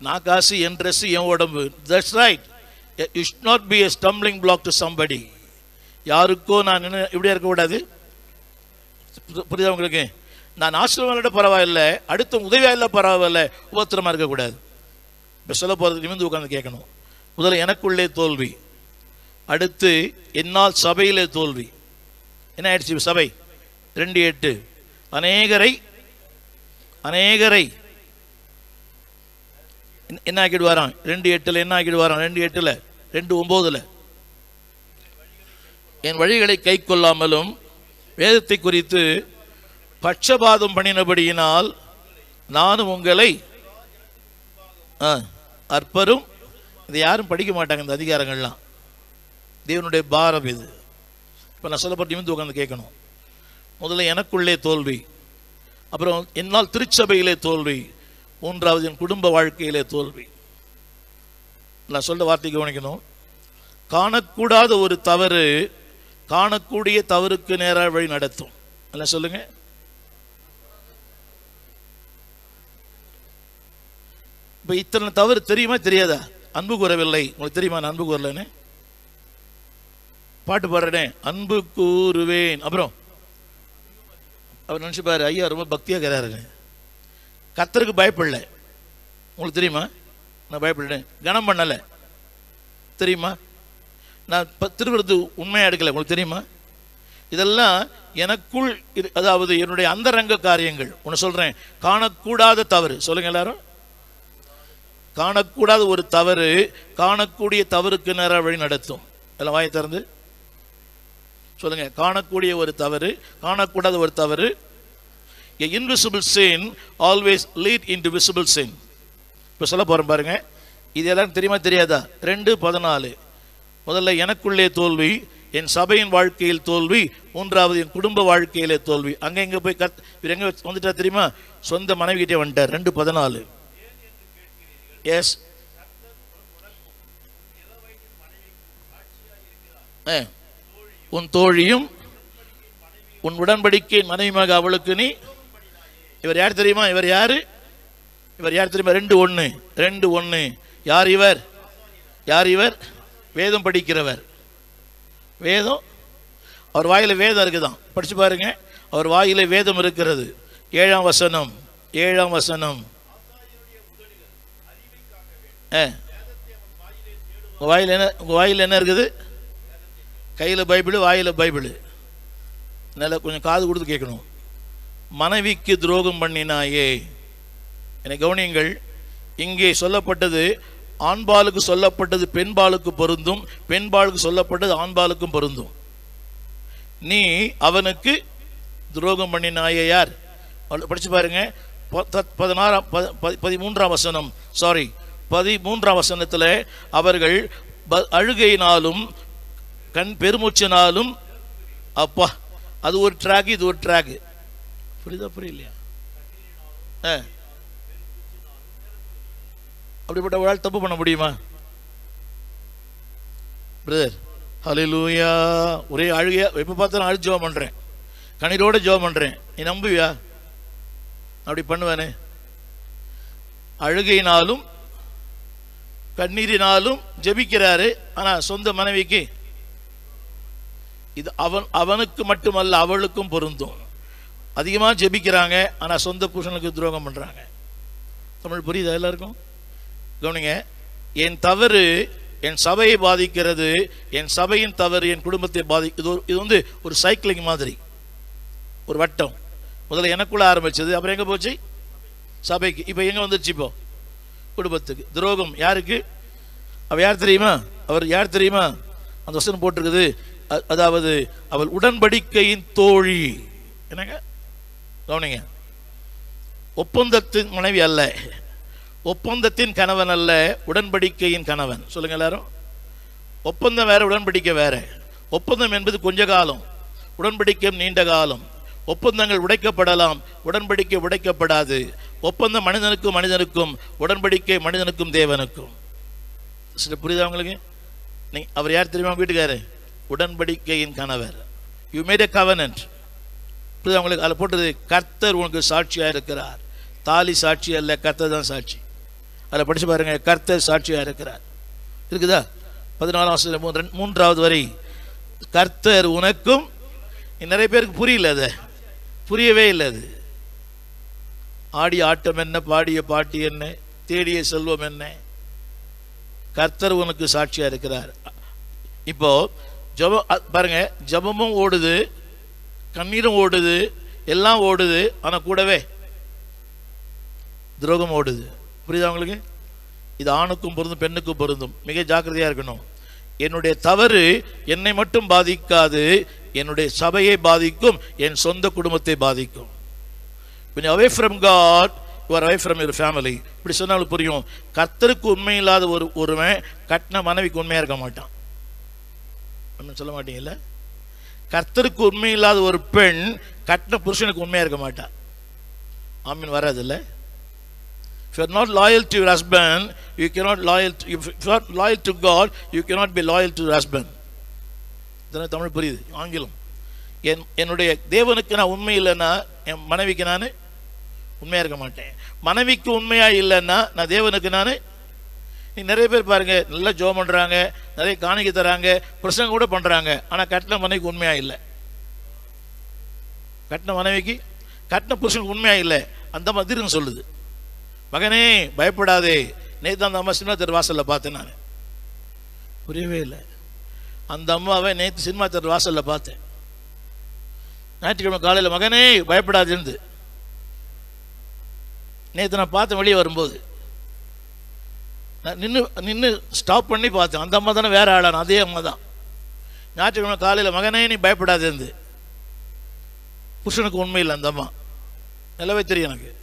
நான் காசு என் ட்ரெஸ்ஸு என் உடம்பு. That's right you not be a stumbling block to somebody யாருக்கோ நான் என்ன இப்படியா இருக்கக்கூடாது புரியுதா உங்களுக்கு? நான் ஆசிரியர்களோட பரவாயில்லை. அடுத்த உதவியாக இல்லை பரவாயில்ல. உபத்திரமா இருக்கக்கூடாது இப்போ சொல்ல போகிறது நிமிந்து உட்காந்து கேட்கணும். முதல்ல எனக்குள்ளே தோல்வி. அடுத்து என்னால் சபையிலே தோல்வி. என்ன ஆயிடுச்சு சபை? ரெண்டு எட்டு. அநேகரை அநேகரை. என்ன- என்ன ஆக்கிடுவாராம்? ரெண்டு எட்டில் என்ன ஆக்கிடுவாராம்? ரெண்டு எட்டில் ரெண்டு ஒம்போதில். என் வழிகளை கை கொள்ளாமலும் வேதத்தை குறித்து பட்சபாதம் பண்ணினபடியினால் நானும் உங்களை ஆ, அற்பரும். இதை யாரும் படிக்க மாட்டாங்க இந்த அதிகாரங்கள்லாம். தேவனுடைய பாரம் இது. இப்போ நான் சொல்லப்பட்ட நிமிந்து உட்காந்து கேட்கணும். முதல்ல எனக்குள்ளே தோல்வி. அப்புறம் என்னால் திருச்சபையிலே தோல்வி. மூன்றாவது என் குடும்ப வாழ்க்கையிலே தோல்வி. நான் சொல்ல வார்த்தை கவனிக்கணும். காணக்கூடாத ஒரு தவறு காணக்கூடிய தவறுக்கு நேராக வழி நடத்தும். நல்லா சொல்லுங்க. இப்போ இத்தனை தவறு தெரியுமா தெரியாதா? அன்பு கூறவில்லை. உங்களுக்கு தெரியுமா நான் அன்பு கூறலன்னு? பாட்டு பாடுறேனே. அன்பு கூறுவேன். அப்புறம் அவர் நினச்சிப்பார் ஐயா ரொம்ப பக்தியாக இருக்கிறாருங்க கத்தருக்கு பயப்படல. உங்களுக்கு தெரியுமா? நான் பயப்படலேன் கனம் பண்ணலை. தெரியுமா? நான் இப்போ உண்மையாக எடுக்கலை. உங்களுக்கு தெரியுமா? இதெல்லாம் எனக்குள் அதாவது என்னுடைய அந்தரங்க காரியங்கள். ஒன்று சொல்கிறேன் காணக்கூடாத தவறு. சொல்லுங்க எல்லாரும். காணக்கூடாத ஒரு தவறு காணக்கூடிய தவறுக்கு நேராக வழி நடத்தும். எல்லாம் வாயை திறந்து. சொல்லுங்க காணக்கூடிய ஒரு தவறு காணக்கூடாத ஒரு தவறு. A invisible sin always lead into visible sin. இப்போ சொல்ல போகிறோம் பாருங்க. இது எல்லாரும் தெரியுமா தெரியாதா? ரெண்டு பதினாலு. முதல்ல எனக்குள்ளே தோல்வி என் சபையின் வாழ்க்கையில் தோல்வி மூன்றாவது என் குடும்ப வாழ்க்கையிலே தோல்வி. அங்கே இங்கே போய் கத் இவர் எங்கே வந்துட்டா தெரியுமா? சொந்த மனைவிகிட்டே வந்துட்டார். ரெண்டு பதினாலு. எஸ் உன் தோழியும் உன் உடன்படிக்கை மனைவியாக அவளுக்கு நீ. இவர் யார் தெரியுமா? இவர் யாரு? இவர் யார் தெரியுமா? ரெண்டு ஒன்று ரெண்டு ஒன்று யார் இவர்? யார் இவர்? வேதம் படிக்கிறவர். வேதம்? அவர் வாயில் வேதம் இருக்குதான். படிச்சு பாருங்க. அவர் வாயில் வேதம் இருக்கிறது. ஏழாம் வசனம். ஏழாம் வசனம். ஆ. வாயில் என்ன உங்கள் வாயில் என்ன இருக்குது? கையில் பைபிள் வாயில் பைபிள். நல்லா கொஞ்சம் காது கொடுத்து கேட்கணும். மனைவிக்கு துரோகம் பண்ணினாயே. என்னை கவனியுங்கள். இங்கே சொல்லப்பட்டது ஆண்பாலுக்கு சொல்லப்பட்டது பெண்பாலுக்கு பொருந்தும் பெண்பாலுக்கு சொல்லப்பட்டது ஆண்பாலுக்கும் பொருந்தும். நீ அவனுக்கு துரோகம் பண்ணினாயே யார்? அவளை படிச்சு பாருங்க. ப- பதினாறாம் பதிமூன்றாம் வசனம். சாரி பதிமூன்றாம் வசனத்தில் அவர்கள் ப- அழுகையினாலும் கண் பெருமூச்சினாலும் அப்பா அது ஒரு ட்ராக் இது ஒரு ட்ராக் புரியுதா புரியலையா? ஆ. அப்படிப்பட்ட ஒரு ஆள் தப்பு பண்ண முடியுமா? பிரதர் ஹலிலூயா ஒரே அழுகையா எப்போ பார்த்தாலும் அழு ஜெபம் பண்ணுறேன் கண்ணீரோட ஜெபம் பண்ணுறேன் நீ நம்புவியா? அப்படி பண்ணுவானே. அழுகையினாலும் கண்ணீரினாலும் ஜெபிக்கிறாரு. ஆனா சொந்த மனைவிக்கு இது அவன் அவனுக்கு மட்டுமல்ல அவளுக்கும் பொருந்தும். அதிகமாக ஜெபிக்கிறாங்க ஆனால் சொந்த புருஷனுக்கு துரோகம் பண்ணுறாங்க தமிழ் புரியுதா எல்லாருக்கும்? கவனிங்க என் தவறு என் சபையை பாதிக்கிறது என் சபையின் தவறு என் குடும்பத்தை பாதி இது ஒரு- இது வந்து ஒரு சைக்கிளிங் மாதிரி. ஒரு வட்டம். முதல்ல எனக்குள்ள ஆரம்பிச்சது அப்புறம் எங்கே போச்சு? சபைக்கு. இப்போ எங்கே வந்துருச்சு இப்போ? குடும்பத்துக்கு. துரோகம் யாருக்கு? அவர் யார் தெரியுமா? அவர் யார் தெரியுமா? அந்த வசனம் போட்டிருக்குது. அதாவது அவள் உடன்படிக்கையின் தோழி. என்னங்க? கவனிங்க. ஒப்பந்தத்தின் மனைவி அல்ல. ஒப்பந்தத்தின் கணவன் அல்ல உடன்படிக்கையின் கணவன். சொல்லுங்க எல்லாரும். ஒப்பந்தம் வேற உடன்படிக்கை வேற. ஒப்பந்தம் என்பது கொஞ்ச காலம். உடன்படிக்கை நீண்ட காலம். ஒப்பந்தங்கள் உடைக்கப்படலாம். உடன்படிக்கை உடைக்கப்படாது. ஒப்பந்தம் மனிதனுக்கும் மனிதனுக்கும் உடன்படிக்கை மனிதனுக்கும் தேவனுக்கும். சரி புரியுதா உங்களுக்கு? நீ அவர் யார் தெரியுமா? வீட்டுக்காரு உடன்படிக்கையின் கணவர். யூ மேட் எ கவனன்ட் புரியுதா உங்களுக்கு அதில் போட்டது கர்த்தர் உனக்கு சாட்சியாக இருக்கிறார். தாலி சாட்சி அல்ல கர்த்தர் தான் சாட்சி. அதில் படிச்சு பாருங்க கர்த்தர் சாட்சியாக இருக்கிறார். இருக்குதா? பதினாலாம் வருஷம் மூன்று மூன்றாவது வரை. கர்த்தர் உனக்கும் நிறைய பேருக்கு புரியல அது. புரியவே இல்லை அது. ஆடிய ஆட்டம் என்ன? பாடிய பாட்டு என்ன? தேடிய செல்வம் என்ன? கர்த்தர் உனக்கு சாட்சியா இருக்கிறார். இப்போ ஜபம் பாருங்க ஜபமும் ஓடுது கண்ணீரும் ஓடுது எல்லாம் ஓடுது ஆனால் கூடவே துரோகம் ஓடுது. புரியுதா உங்களுக்கு? இது ஆணுக்கும் பொருந்தும் பெண்ணுக்கும் பொருந்தும். மிக ஜாக்கிரதையாக இருக்கணும். என்னுடைய தவறு என்னை மட்டும் பாதிக்காது என்னுடைய சபையை பாதிக்கும் என் சொந்த குடும்பத்தை பாதிக்கும். கொஞ்சம் you from God God you from away family இப்படி சொன்னாலும் புரியும். கர்த்தருக்கு உண்மை இல்லாத ஒரு ஒருவன் கட்டின மனைவிக்கு உண்மையாக இருக்க மாட்டான். ஒன்றும் சொல்ல மாட்டீங்கல்ல? கர்த்தருக்கு உண்மை இல்லாத ஒரு பெண் கட்டின புருஷனுக்கு உண்மையாக இருக்க மாட்டான் ஆமீன் வராதுல்ல? If you are not loyal to your husband you cannot loyal To, if you loyal not God you God, you cannot be loyal இதெல்லாம் தமிழ் புரியுது ஆங்கிலம். என் என்னுடைய தேவனுக்கு நான் உண்மை இல்லைன்னா என் மனைவிக்கு நான் உண்மையாக இருக்க மாட்டேன். மனைவிக்கு உண்மையாக இல்லைன்னா நான் தேவனுக்கு நான் நிறைய பேர் பாருங்க நல்லா ஜோம் பண்ணுறாங்க நிறைய காணிக்கை தராங்க பிரசங்கம் கூட பண்ணுறாங்க ஆனால் கட்டின மனைவிக்கு உண்மையாக இல்லை. கட்டின மனைவிக்கு கட்டின புருஷனுக்கு உண்மையாக இல்லை. அந்த மாதிரி சொல்லுது. மகனே பயப்படாதே. நேற்று அந்த அம்மா சினிமா தெரு வாசலில் பார்த்தேன் நான். புரியவே இல்லை. அந்த அம்மாவை நேற்று சினிமா தெரு வாசலில் பார்த்தேன். ஞாயிற்றுக்கிழமை காலையில் மகனே பயப்படாதுன்னு நேற்று நான் பார்த்தேன் வெளியே வரும்போது. நான் நின்று நின்று ஸ்டாப் பண்ணி பார்த்தேன். அந்த அம்மா தானே வேற ஆளான? அதே அம்மா தான். ஞாயிற்றுக்கிழமை காலையில் மகனே நீ பயப்படாதேந்து புருஷனுக்கு உண்மை இல்லை அந்த அம்மா. நல்லாவே தெரியும் எனக்கு.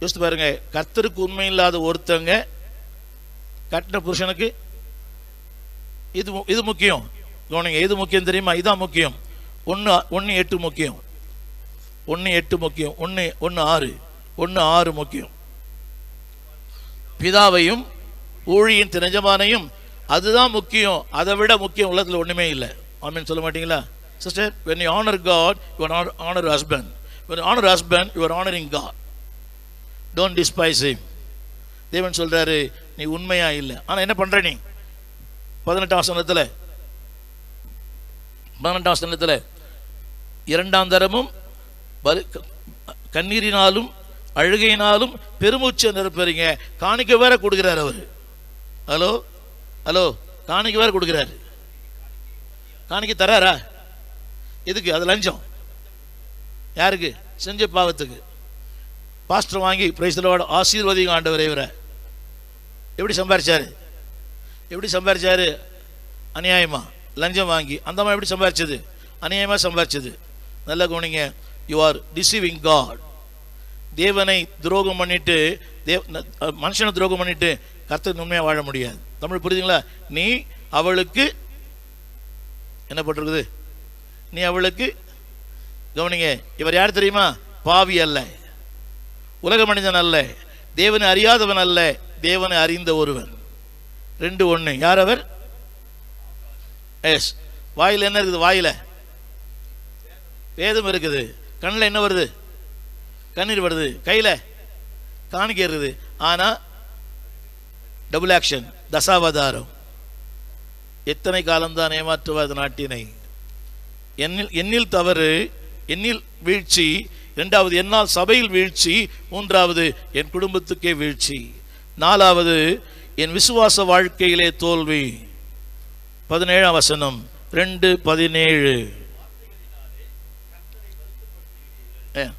யோசித்து பாருங்க கர்த்தருக்கு உண்மை இல்லாத ஒருத்தங்க கட்டின புருஷனுக்கு இது மு- இது முக்கியம். கவனிங்க எது முக்கியம் தெரியுமா? இதான் முக்கியம். ஒன்று ஒன்று எட்டு முக்கியம். ஒன்று எட்டு முக்கியம். ஒன்று ஒன்று ஆறு. ஒன்று ஆறு முக்கியம். பிதாவையும் ஊழியின் தினஜமானையும் அதுதான் முக்கியம். அதை விட முக்கியம் உலகத்தில் ஒன்றுமே இல்லை. ஆமீன். சொல்ல மாட்டீங்களா? Sister when you honour God your honour honour husband when honour husband your honouring God don't despise him தேவன் சொல்கிறாரு நீ உண்மையாக இல்லை. ஆனால் என்ன பண்ணுற நீ? பதினெட்டாம் சனத்தில் பதினெட்டாம் சனத்தில் இரண்டாம் தரமும் பலி- கண்ணீரினாலும் அழுகையினாலும் பெருமூச்சை நிரப்புறீங்க காணிக்க வேற கொடுக்கிறார் அவர். ஹலோ? ஹலோ? காணிக்க வேற கொடுக்குறாரு. காணிக்க தராரா? எதுக்கு? அது லஞ்சம். யாருக்கு? செஞ்ச பாவத்துக்கு. பாஸ்டர் வாங்கி பிரைஸ்லோட ஆசீர்வதிங்க ஆண்டவர் இவரை. எப்படி சம்பாரிச்சாரு? எப்படி சம்பாரிச்சாரு? அநியாயமா. லஞ்சம் வாங்கி அந்த எப்படி சம்பாரிச்சது? அநியாயமா சம்பாரிச்சது. நல்ல கவனிங்க. யூ ஆர் டிசீவிங் காட் தேவனை துரோகம் பண்ணிட்டு தேவ் மனுஷனை துரோகம் பண்ணிட்டு கர்த்தர் உண்மையாக வாழ முடியாது. தமிழ் புரியுதுங்களா? நீ அவளுக்கு என்ன போட்டிருக்குது? நீ அவளுக்கு கவனிங்க இவர் யார் தெரியுமா? பாவி அல்ல. உலக மனிதன் அல்ல. தேவனை அறியாதவன் அல்ல. தேவனை அறிந்த ஒருவன். ரெண்டு ஒன்று யார் அவர்? எஸ். வாயில் என்ன இருக்குது? வாயில். வேதம் இருக்குது. கண்ணில் என்ன வருது? கண்ணீர் வருது. கையில் காணிக்கிறது ஆனால் டபுள் ஆக்ஷன் தசாவதாரம். எத்தனை காலம்தான் ஏமாற்றுவார் நாட்டினை? என்னில் என்னில் தவறு என்னில் வீழ்ச்சி இரண்டாவது என்னால் சபையில் வீழ்ச்சி மூன்றாவது என் குடும்பத்துக்கே வீழ்ச்சி. நாலாவது என் விசுவாச வாழ்க்கையிலே தோல்வி. பதினேழாம் வசனம் ரெண்டு பதினேழு. ஏ.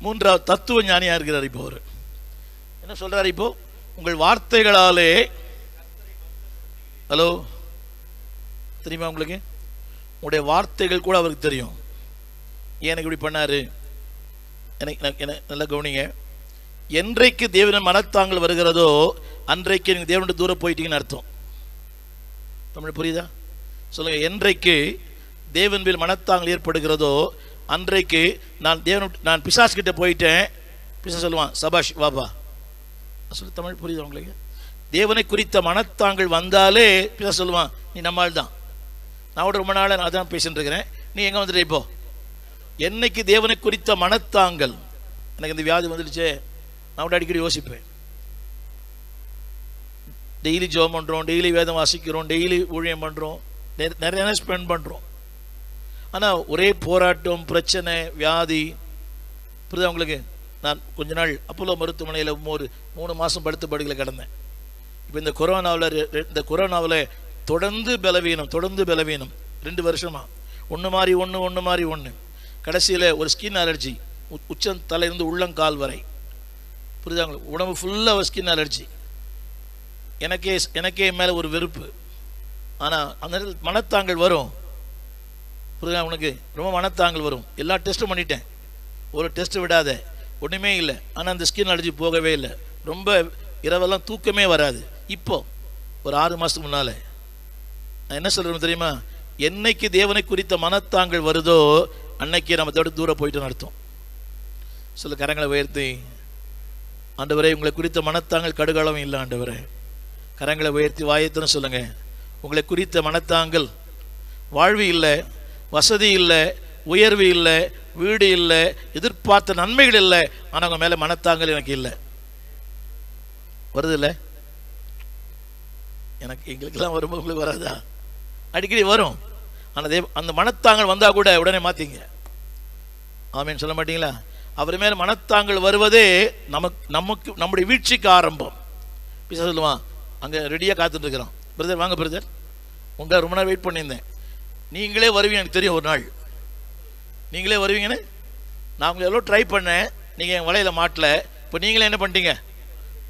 மூன்றாவது தத்துவ ஞானியாக இருக்கிறார் இப்போ அவர். என்ன சொல்கிறார் இப்போ? உங்கள் வார்த்தைகளாலே ஹலோ தெரியுமா உங்களுக்கு? உங்களுடைய வார்த்தைகள் கூட அவருக்கு தெரியும். ஏன் எனக்கு இப்படி பண்ணார்? எனக்கு என எனக்கு நல்லா கவனிங்க. என்றைக்கு தேவன மனத்தாங்கள் வருகிறதோ அன்றைக்கு நீங்கள் தேவனுடைய தூரம் போயிட்டீங்கன்னு அர்த்தம். தமிழ் புரியுதா? சொல்லுங்கள் என்றைக்கு தேவன் மேல் மனத்தாங்கள் ஏற்படுகிறதோ அன்றைக்கு நான் தேவன் நான் பிசாஸ் கிட்ட போயிட்டேன். பிசாஸ் சொல்லுவான் சபாஷ் வாபா சொல்லு தமிழ் புரியுது உங்களுக்கு? தேவனை குறித்த மனத்தாங்கள் வந்தாலே பிசாஸ் சொல்லுவான் நீ நம்மால் தான். நான் கூட ரொம்ப நாளாக நான் அதான் பேசிட்டு இருக்கிறேன். நீ எங்கே வந்துட்ட இப்போ? என்னைக்கு தேவனை குறித்த மனத்தாங்கள். எனக்கு இந்த வியாதி வந்துடுச்சே. நான் கூட அடிக்கடி யோசிப்பேன். டெய்லி ஜோம் பண்ணுறோம் டெய்லி வேதம் வாசிக்கிறோம் டெய்லி ஊழியம் பண்ணுறோம் நிறைய ஸ்பெண்ட் பண்ணுறோம் ஆனால் ஒரே போராட்டம் பிரச்சனை வியாதி. புரியுது உங்களுக்கு? நான் கொஞ்ச நாள் அப்போலோ மருத்துவமனையில் ஒரு மூணு மாதம் படுத்து படுக்கையில் கிடந்தேன். இப்போ இந்த கொரோனாவில் இந்த கொரோனாவில் தொடர்ந்து பலவீனம் தொடர்ந்து பலவீனம். ரெண்டு வருஷமா. ஒன்று மாதிரி ஒன்று ஒன்று மாதிரி ஒன்று கடைசியில் ஒரு ஸ்கின் அலர்ஜி. உச்சம் தலையிலிருந்து உள்ளங்கால் வரை. புரியுதாங்களா உங்களுக்கு? உடம்பு ஃபுல்லாக ஸ்கின் அலர்ஜி. எனக்கே எனக்கே மேலே ஒரு வெறுப்பு. ஆனால் அந்த நேரத்தில் மனத்தாங்கள் வரும். புரியுதா உனக்கு? ரொம்ப மனத்தாங்கள் வரும். எல்லா டெஸ்ட்டும் பண்ணிட்டேன். ஒரு டெஸ்ட்டு விடாத. ஒன்றுமே இல்லை. ஆனால் அந்த ஸ்கின் அலர்ஜி போகவே இல்லை. ரொம்ப இரவெல்லாம் தூக்கமே வராது. இப்போ ஒரு ஆறு மாதத்துக்கு முன்னால் நான் என்ன சொல்கிறேன் தெரியுமா? என்னைக்கு தேவனை குறித்த மனத்தாங்கள் வருதோ அன்னைக்கு நம்ம தோட தூரம் போயிட்டு அர்த்தம். சில கரங்களை உயர்த்தி ஆண்டவரே உங்களை குறித்த மனத்தாங்கள் கடுகளவும் இல்லை ஆண்டவரே. கரங்களை உயர்த்தி வாயத்துன்னு சொல்லுங்கள் உங்களை குறித்த மனத்தாங்கள் வாழ்வு இல்லை. வசதி இல்லை உயர்வு இல்லை வீடு இல்லை எதிர்பார்த்த நன்மைகள் இல்லை. ஆனால் அவங்க மேலே மனத்தாங்கல் எனக்கு இல்லை. வருது இல்லை எனக்கு எங்களுக்கெல்லாம் வரும்போது உங்களுக்கு வராதா? அடிக்கடி வரும். ஆனால் தேவ அந்த மனத்தாங்கள் வந்தால் கூட உடனே மாற்றிங்க ஆமேன்னு சொல்ல மாட்டீங்களா? அவர் மேல் மனத்தாங்கள் வருவதே நமக்கு நமக்கு நம்முடைய வீழ்ச்சிக்கு ஆரம்பம். பிசா சொல்லுவான் அங்கே ரெடியாக காத்துட்டு இருக்கிறோம். பிரதர் வாங்க பிரதர் உங்களை ரொம்ப நேரம் வெயிட் பண்ணியிருந்தேன். நீங்களே வருவீங்க எனக்கு தெரியும் ஒரு நாள். நீங்களே வருவீங்கன்னு? நான் உங்களை எவ்வளோ ட்ரை பண்ணேன் நீங்கள் என் வலையில் மாட்டல. இப்போ நீங்களே என்ன பண்ணிட்டீங்க?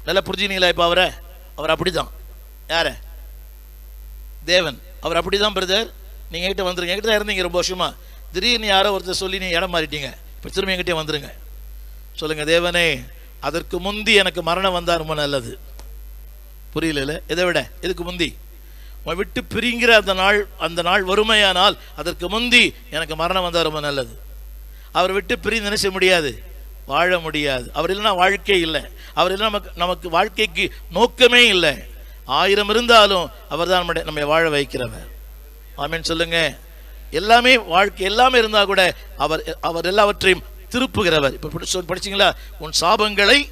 நல்லா புரிஞ்சுனீங்களா இப்போ அவரை? அவர் அப்படி தான் யார? தேவன். அவர் அப்படி தான் பிரதர் நீங்கள் என்கிட்ட வந்துருங்க. என்கிட்ட தான் இருந்தீங்க ரொம்ப வருஷமா. திடீர்னு யாரோ ஒருத்தர் சொல்லி நீ இடம் மாறிட்டீங்க. இப்போ திரும்ப என்கிட்டே வந்துருங்க. சொல்லுங்கள் தேவனே அதற்கு முந்தி எனக்கு மரணம் வந்தால் ரொம்ப நல்லது. புரியல இதை விட? இதுக்கு முந்தி? விட்டு பிரிங்கிற அந்த நாள் அந்த நாள் வறுமையானால் அதற்கு முந்தி எனக்கு மரணம் வந்தால் ரொம்ப நல்லது. அவர் விட்டு பிரிந்து நினைச்ச முடியாது? வாழ முடியாது. அவர் இல்லைன்னா வாழ்க்கை இல்லை. அவர் இல்லை நமக்கு நமக்கு வாழ்க்கைக்கு நோக்கமே இல்லை. ஆயிரம் இருந்தாலும் அவர் தான் நம்முடைய நம்மை வாழ வைக்கிறவர். ஆமீன். சொல்லுங்க. எல்லாமே வாழ்க்கை எல்லாமே இருந்தால் கூட அவர் அவர் எல்லாவற்றையும் திருப்புகிறவர். இப்போ படி- படிச்சீங்களா? உன் சாபங்களை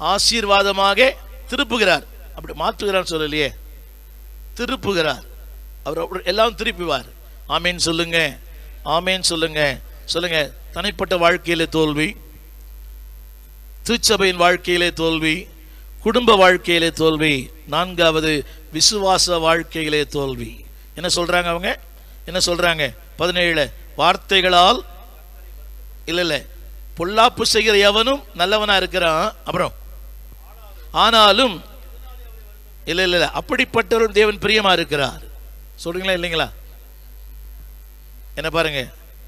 ஆசீர்வாதமாக திருப்புகிறார். அப்படி மாற்றுகிறார் சொல்லலையே. திருப்புகிறார். அவர் எல்லாம் திருப்பிவார். ஆமீன் சொல்லுங்க. ஆமீன் சொல்லுங்க. சொல்லுங்க. தனிப்பட்ட வாழ்க்கையிலே தோல்வி. திருச்சபையின் வாழ்க்கையிலே தோல்வி. குடும்ப வாழ்க்கையிலே தோல்வி. நான்காவது விசுவாச வாழ்க்கையிலே தோல்வி. என்ன சொல்றாங்க அவங்க? என்ன சொல்றாங்க? பதினேழு வார்த்தைகளால் இல்ல இல்ல. பொல்லாப்பு செய்கிற எவனும் நல்லவனா இருக்கிறான். அப்புறம் ஆனாலும் இல்லை இல்லை இல்லை. அப்படிப்பட்டவரும் தேவன் பிரியமாக இருக்கிறார். சொல்றீங்களா இல்லைங்களா? என்ன பாருங்க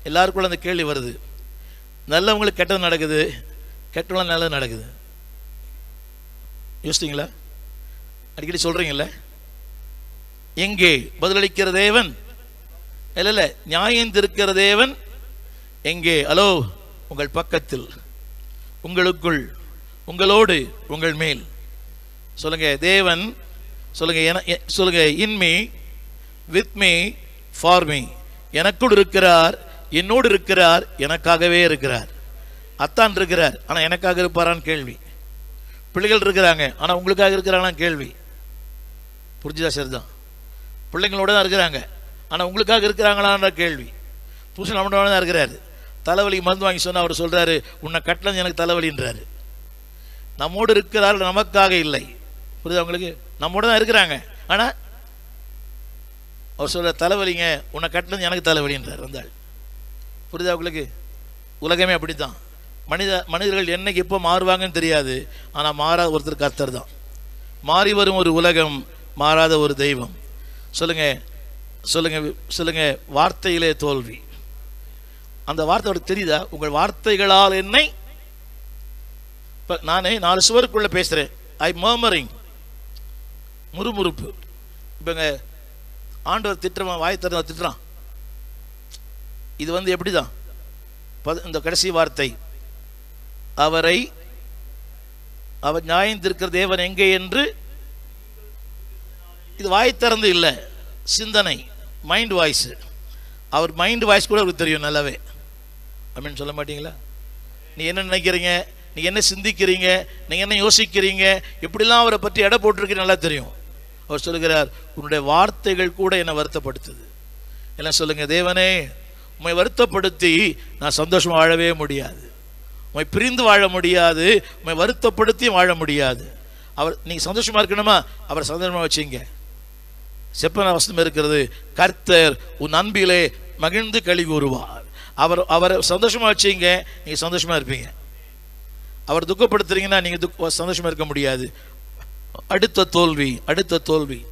எல்லாருக்குள்ள அந்த கேள்வி வருது. நல்லவங்களுக்கு கெட்டது நடக்குது கெட்டவங்களும் நல்லது நடக்குது. யோசிச்சிங்களா? அடிக்கடி சொல்கிறீங்கள எங்கே? பதிலளிக்கிற தேவன்? இல்லை இல்லை நியாயம் திருக்கிற தேவன்? எங்கே? ஹலோ உங்கள் பக்கத்தில். உங்களுக்குள் உங்களோடு உங்கள் மேல். சொல்லுங்க தேவன் சொல்லுங்க என- எ- சொல்லுங்க in with me for me எனக்குள் இருக்கிறார் என்னோடு இருக்கிறார் எனக்காகவே இருக்கிறார். அத்தான் இருக்கிறார். ஆனால் எனக்காக இருப்பாரான்னு கேள்வி. பிள்ளைகள் இருக்கிறாங்க. ஆனால் உங்களுக்காக இருக்கிறாங்களான்னு கேள்வி. புரிஞ்சுதா சரிதான்? பிள்ளைங்களோட தான் இருக்கிறாங்க. ஆனால் உங்களுக்காக இருக்கிறாங்களான்ற கேள்வி. புருஷன் நம்மளோட தான் இருக்கிறாரு. தலைவலி மருந்து வாங்கி சொன்னால் அவர் சொல்கிறாரு உன்னை கட்டலன்னு எனக்கு தலைவலின்றாரு. நம்மோடு இருக்கிறார் நமக்காக இல்லை. புரியுது உங்களுக்கு? நம்மோட தான் இருக்கிறாங்க. ஆனால் அவர் சொல்கிற தலைவலிங்க உன்னை கட்டினது எனக்கு தலைவலின்றார் வந்தாள் புரியுது உங்களுக்கு? உலகமே அப்படி தான் மனித மனிதர்கள் என்னைக்கு எப்போ மாறுவாங்கன்னு தெரியாது. ஆனால் மாறாத ஒருத்தர் கர்த்தர் தான். மாறி வரும் ஒரு உலகம் மாறாத ஒரு தெய்வம். சொல்லுங்கள் சொல்லுங்கள் சொல்லுங்கள் வார்த்தையிலே தோல்வி. அந்த வார்த்தை அவருக்கு தெரியுதா? உங்கள் வார்த்தைகளால் என்னை இப்போ நானே நாலு சுவருக்குள்ளே பேசுகிறேன் ஐ மர்மரிங் முறுமுறுப்பு. இப்போங்க ஆண்டவர் திட்டுறவன் வாய் திறந்த திட்டுறான். இது வந்து எப்படி தான் இந்த கடைசி வார்த்தை. அவரை அவர் நியாயந்திருக்கிற தேவன் எங்கே என்று? இது வாய் திறந்து இல்லை. சிந்தனை மைண்ட் வாய்ஸ் அவர் மைண்ட் வாய்ஸ் கூட அவருக்கு தெரியும் நல்லாவே. அப்படின்னு சொல்ல மாட்டீங்களா? நீ என்ன நினைக்கிறீங்க? நீ என்ன சிந்திக்கிறீங்க? நீங்கள் என்ன யோசிக்கிறீங்க? எப்படிலாம் அவரை பற்றி எடை போட்டிருக்கு நல்லா தெரியும். அவர் சொல்லுகிறார் உன்னுடைய வார்த்தைகள் கூட என்னை வருத்தப்படுத்துது. எல்லாம் சொல்லுங்க தேவனே உண்மை வருத்தப்படுத்தி நான் சந்தோஷமா வாழவே முடியாது. உண்மை பிரிந்து வாழ முடியாது. உண்மை வருத்தப்படுத்தி வாழ முடியாது. அவர் நீங்க சந்தோஷமா இருக்கணுமா? அவரை சந்தோஷமா வச்சீங்க. செப்பன வசனம் இருக்கிறது கர்த்தர் உன் அன்பிலே மகிழ்ந்து களி கூறுவார் அவர் அவரை சந்தோஷமா வச்சீங்க நீங்க சந்தோஷமா இருப்பீங்க. அவர் துக்கப்படுத்துறீங்கன்னா நீங்க துக் சந்தோஷமா இருக்க முடியாது. அடுத்த தோல்வி அடுத்த தோல்வி.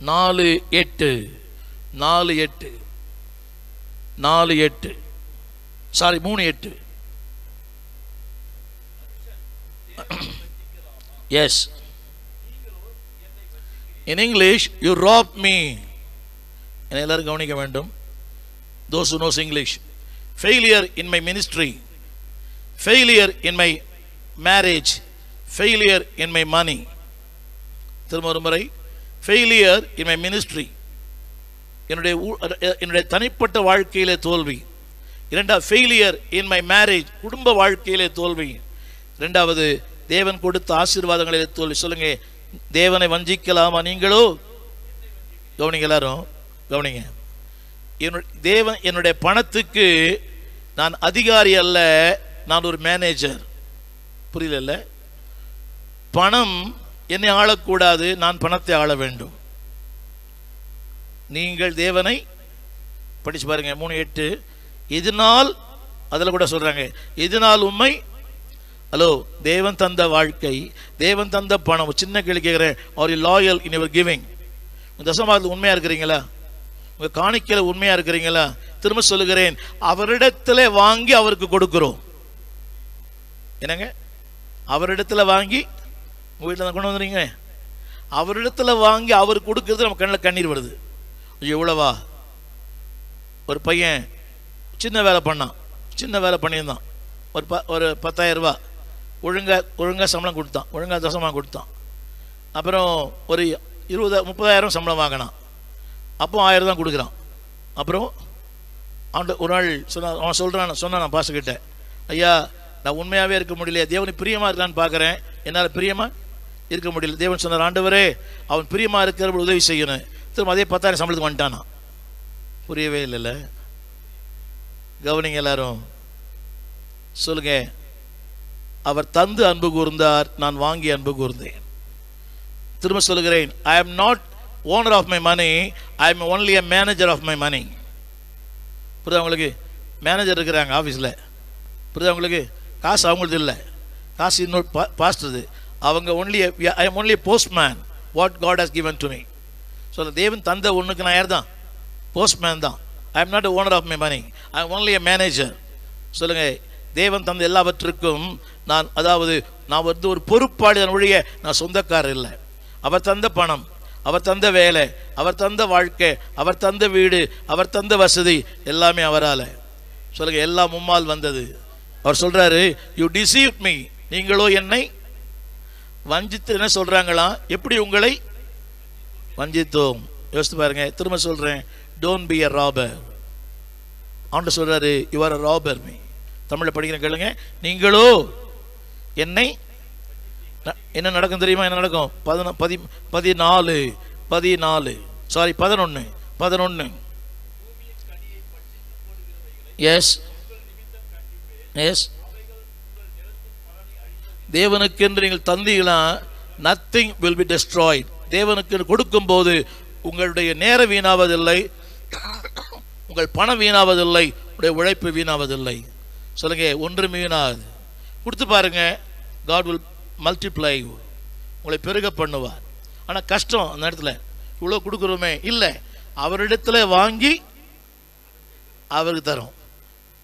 நாலு எட்டு நாலு எட்டு நாலு எட்டு. சாரி மூணு எட்டு. Yes in English you rob me என எல்லாரும் கவனிக்க வேண்டும். Those who knows English failure in my ministry failure in my marriage failure in my money திரும்ப ஒரு முறை ஃபெயிலியர் இன் மை மினிஸ்ட்ரி என்னுடைய என்னுடைய தனிப்பட்ட வாழ்க்கையிலே தோல்வி. இரண்டாவது ஃபெயிலியர் இன் மை மேரேஜ் குடும்ப வாழ்க்கையிலே தோல்வி. ரெண்டாவது தேவன் கொடுத்த ஆசீர்வாதங்களிலே தோல்வி. சொல்லுங்க தேவனை வஞ்சிக்கலாமா நீங்களோ? கவனிங்க எல்லாரும் கவனிங்க. என்னுடைய தேவன் என்னுடைய பணத்துக்கு நான் அதிகாரி அல்ல நான் ஒரு மேனேஜர் புரியல பணம் என்னை ஆளக்கூடாது நான் பணத்தை ஆள வேண்டும். நீங்கள் தேவனை படிச்சு பாருங்க மூணு எட்டு. இதனால் அதில் கூட சொல்றாங்க இதனால் உண்மை ஹலோ தேவன் தந்த வாழ்க்கை தேவன் தந்த பணம் சின்ன கேள்வி கேட்குறேன் are loyal in your giving தசமாதத்தில் உண்மையாக இருக்கிறீங்களா? உங்கள் காணிக்கையில் உண்மையாக இருக்கிறீங்களா? திரும்ப சொல்லுகிறேன் அவரிடத்துல வாங்கி அவருக்கு கொடுக்குறோம். என்னங்க? அவரிடத்துல வாங்கி உங்கள் வீட்டில் கொண்டு வந்துறீங்க அவரிடத்தில் வாங்கி அவர் கொடுக்கறது நம்ம கண்ணில் கண்ணீர் வருது. ஐயோ, எவ்வளவா ஒரு பையன் சின்ன வேலை பண்ணான். சின்ன வேலை பண்ணியிருந்தான். ஒரு ப ஒரு பத்தாயிரம் ரூபாய். ஒழுங்கா ஒழுங்காக சம்பளம் கொடுத்தான். ஒழுங்கா தசமாக கொடுத்தான். அப்புறம் ஒரு இருபது முப்பதாயிரம் சம்பளம் வாங்கினான். அப்போ ஆயிரம் தான் கொடுக்குறான். அப்புறம் அவன் ஒரு நாள் சொன்ன அவன் சொல்கிறான் சொன்னான் நான் பாசுக்கிட்ட ஐயா நான் உண்மையாகவே இருக்க முடியல தேவனுக்கு பிரியமாக இருக்கான்னு பார்க்குறேன் என்னால் பிரியமாக இருக்க முடியல. தேவன் சொன்னார் ஆண்டவரே அவன் பிரியமாக இருக்கிற உதவி செய்யணும். திரும்ப அதே பத்தாயிரம் சம்பளத்துக்கு வந்துட்டானா? புரியவே இல்லைல்ல. கவனிங்க எல்லாரும். சொல்லுங்க. அவர் தந்து அன்பு கூர்ந்தார் நான் வாங்கி அன்பு கூர்ந்தேன். திரும்ப சொல்லுகிறேன் I am not owner of my money I am only a manager of my money புரியுதா உங்களுக்கு? மேனேஜர் இருக்கிறாங்க ஆஃபீஸில் புரியுதா உங்களுக்கு? காசு அவங்களது இல்லை. காசு இன்னொரு பா பாஸ்டது அவங்க only I am only postman what God has given to me so தேவன் தந்த ஒன்றுக்கு நான் யார் தான். போஸ்ட்மேன் தான் I am not owner of my money I am only a manager சொல்லுங்கள் தேவன் தந்த எல்லாவற்றுக்கும் நான் அதாவது நான் வந்து ஒரு பொறுப்பாளி ஒழிய நான் சொந்தக்காரர் இல்லை. அவர் தந்த பணம் அவர் தந்த வேலை அவர் தந்த வாழ்க்கை அவர் தந்த வீடு அவர் தந்த வசதி எல்லாமே அவரால். சொல்லுங்கள் எல்லாம் மும்மால் வந்தது. அவர் சொல்கிறாரு யூ டிசீவ் மீ நீங்களோ என்னை வஞ்சித்து என்ன சொல்கிறாங்களா எப்படி உங்களை? வஞ்சித்தோம். யோசித்து பாருங்க திரும்ப சொல்கிறேன் டோன்ட் பி அ ராபர் அவன்கிட்ட சொல்கிறாரு யுவர் அ ராபர் மீ தமிழில் படிக்கிற கேளுங்க. நீங்களோ என்னை என்ன நடக்கும் தெரியுமா? என்ன நடக்கும்? பதினா பதி பதினாலு பதினாலு. சாரி பதினொன்று பதினொன்று எஸ் எஸ் தேவனுக்கென்று நீங்கள் தந்தீங்களா நத்திங் வில் பி டெஸ்ட்ராய்ட் தேவனுக்கு கொடுக்கும்போது உங்களுடைய நேரம் வீணாவதில்லை உங்கள் பணம் வீணாவதில்லை உங்களுடைய உழைப்பு வீணாவதில்லை. சொல்லுங்க ஒன்று வீணாது கொடுத்து பாருங்க காட் வில் மல்டிப்ளை உங்களை பெருக பண்ணுவார். ஆனால் கஷ்டம் அந்த இடத்துல இவ்வளோ கொடுக்குறோமே இல்லை. அவரிடத்துல வாங்கி அவருக்கு தரும்.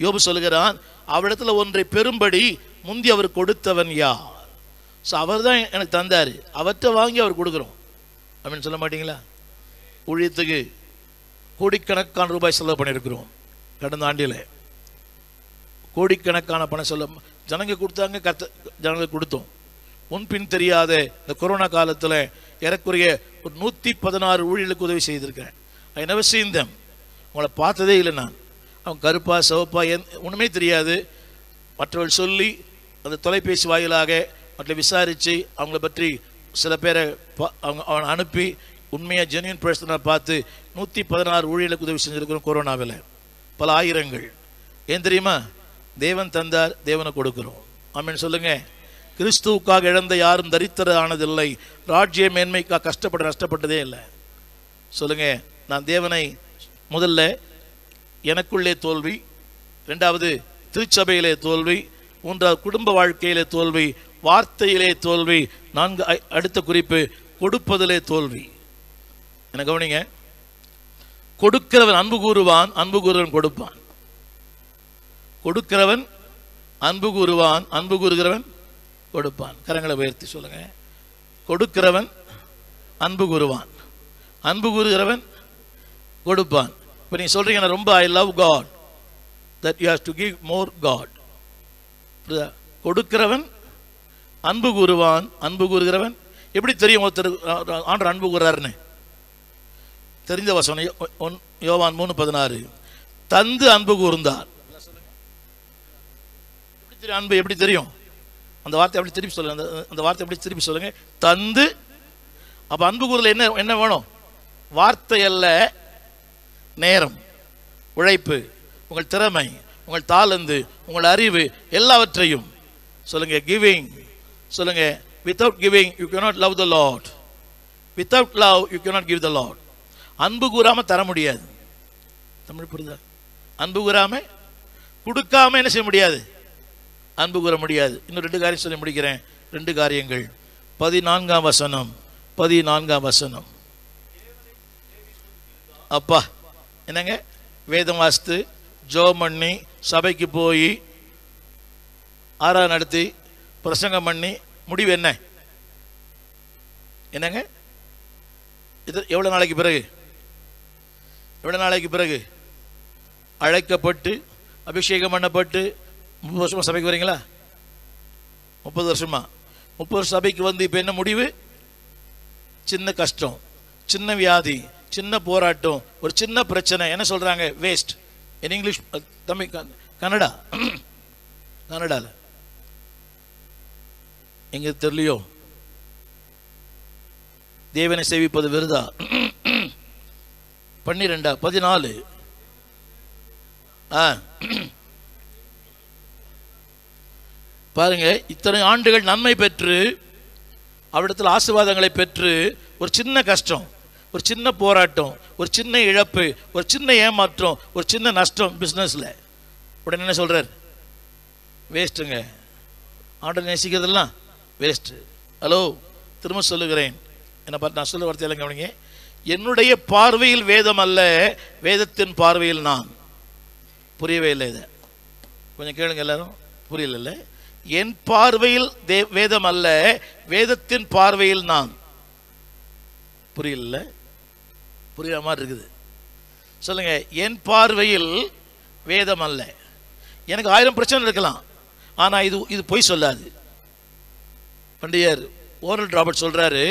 யோபு சொல்கிறான் அவரிடத்துல ஒன்றை பெரும்படி முந்தி அவர் கொடுத்தவன் யார்? ஸோ அவர் தான் எனக்கு தந்தார். அவற்றை வாங்கி அவர் கொடுக்குறோம். அப்படின்னு சொல்ல மாட்டீங்களா? ஊழியத்துக்கு கோடிக்கணக்கான ரூபாய் செலவு பண்ணியிருக்கிறோம் கடந்த ஆண்டில். கோடிக்கணக்கான பணம் செலவு. ஜனங்க கொடுத்தாங்க கத்த ஜனங்க கொடுத்தோம். முன்பின் தெரியாத இந்த கொரோனா காலத்தில் ஏறக்குறைய ஒரு நூற்றி பதினாறு ஊழியர்களுக்கு உதவி செய்திருக்கிறேன். ஐ never seen உங்களை பார்த்ததே இல்லை நான். அவன் கருப்பா சிவப்பா என் ஒன்றுமே தெரியாது. மற்றவர்கள் சொல்லி அந்த தொலைபேசி வாயிலாக மற்ற விசாரித்து அவங்கள பற்றி சில பேரை பா- அவங்க அவனை அனுப்பி உண்மையாக ஜென்யூன் பிரச்சனை பார்த்து நூற்றி பதினாறு ஊழியர்களுக்கு உதவி செஞ்சுருக்கிறோம் கொரோனாவில். பல ஆயிரங்கள். ஏன் தெரியுமா? தேவன் தந்தார் தேவனை கொடுக்குறோம். ஆமென் சொல்லுங்கள் கிறிஸ்துவுக்காக இழந்த யாரும் தரித்திர ஆனதில்லை ராஜ்ய மேன்மைக்காக கஷ்டப்பட நஷ்டப்பட்டதே இல்லை. சொல்லுங்கள் நான் தேவனை முதல்ல எனக்குள்ளே தோல்வி ரெண்டாவது திருச்சபையிலே தோல்வி மூன்றாவது குடும்ப வாழ்க்கையிலே தோல்வி வார்த்தையிலே தோல்வி நான்கு அடுத்த குறிப்பு கொடுப்பதிலே தோல்வி. எனக்கு கவனிங்க? கொடுக்கிறவன் அன்பு கூறுவான் அன்பு கூறுவன் கொடுப்பான். கொடுக்கிறவன் அன்பு கூறுவான் அன்பு கூறுகிறவன் கொடுப்பான். கரங்களை உயர்த்தி சொல்லுங்க. கொடுக்கிறவன் அன்பு கூறுவான் அன்பு கூறுகிறவன் கொடுப்பான். இப்போ நீங்கள் சொல்கிறீங்க நான் ரொம்ப I love God that you have to give more God கொடுக்கிறவன் அன்பு கூறுவான் அன்பு கூறுகிறவன் எப்படி தெரியும் ஒருத்தர் ஆண்டர் அன்பு கூறுறாருன்னு? தெரிந்த வசனம் யோ- ஒன்- யோவான் மூணு பதினாறு. தந்து அன்பு கூர்ந்தார். எப்படி தெரியும் அன்பு எப்படி தெரியும்? அந்த வார்த்தை எப்படி திருப்பி சொல்லுங்க அந்த அந்த வார்த்தை எப்படி திருப்பி சொல்லுங்க. தந்து அப்போ அன்பு கூறல என்ன என்ன வேணும்? வார்த்தை அல்ல நேரம் உழைப்பு உங்கள் திறமை உங்கள் தாளந்து உங்கள் அறிவு எல்லாவற்றையும் சொல்லுங்க கிவிங் சொல்லுங்க without giving you cannot love the Lord without love you cannot give the Lord அன்பு கூறாமல் தர முடியாது. தமிழ் புரிதா அன்பு கூறாம கொடுக்காம என்ன செய்ய முடியாது? அன்பு கூற முடியாது. இன்னும் ரெண்டு காரியம் சொல்லி முடிக்கிறேன். ரெண்டு காரியங்கள். பதினான்காம் வசனம். பதினான்காம் வசனம். அப்பா என்னங்க? வேதம் வாசித்து ஜோம் பண்ணி சபைக்கு போய் ஆறா நடத்தி பிரசங்கம் பண்ணி முடிவு என்ன? என்னங்க? இது எவ்வளோ நாளைக்கு பிறகு? எவ்வளோ நாளைக்கு பிறகு? அழைக்கப்பட்டு அபிஷேகம் பண்ணப்பட்டு முப்பது வருஷமா சபைக்கு வரீங்களா? முப்பது வருஷமா. முப்பது வருஷம் சபைக்கு வந்து இப்போ என்ன முடிவு? சின்ன கஷ்டம் சின்ன வியாதி. சின்ன போராட்டம் ஒரு சின்ன பிரச்சனை. என்ன சொல்றாங்க? வேஸ்ட் என் இங்கிலீஷ் தமிழ் கனடா கன்னடா. எங்க தெரியலையோ? தேவனை சேவிப்பது விருதா? பன்னிரெண்டா? பதினாலு. ஆ. பாருங்க இத்தனை ஆண்டுகள் நன்மை பெற்று அவரிடத்தில் ஆசீர்வாதங்களை பெற்று ஒரு சின்ன கஷ்டம். ஒரு சின்ன போராட்டம் ஒரு சின்ன இழப்பு ஒரு சின்ன ஏமாற்றம் ஒரு சின்ன நஷ்டம் பிஸ்னஸில் உடனே என்ன சொல்கிறார் வேஸ்ட்டுங்க. ஆண்டை நேசிக்கிறதெல்லாம் வேஸ்ட்டு. ஹலோ திரும்ப சொல்லுகிறேன். என்னை பார்த்து நான் சொல்ல வார்த்தையெல்லாம் கவனிங்க. என்னுடைய பார்வையில் வேதம் அல்ல வேதத்தின் பார்வையில் நான் புரியவே இல்லை இதை. கொஞ்சம் கேளுங்க எல்லாரும். புரியல என் பார்வையில் தே வேதம் அல்ல வேதத்தின் பார்வையில் நான் புரியல புரியுற மாதிரி இருக்குது. சொல்லுங்கள் என் பார்வையில் வேதம் அல்ல. எனக்கு ஆயிரம் பிரச்சனை இருக்கலாம். ஆனால் இது இது பொய் சொல்லாது. பண்டியர் ஓரல் ராபர்ட் சொல்கிறாரு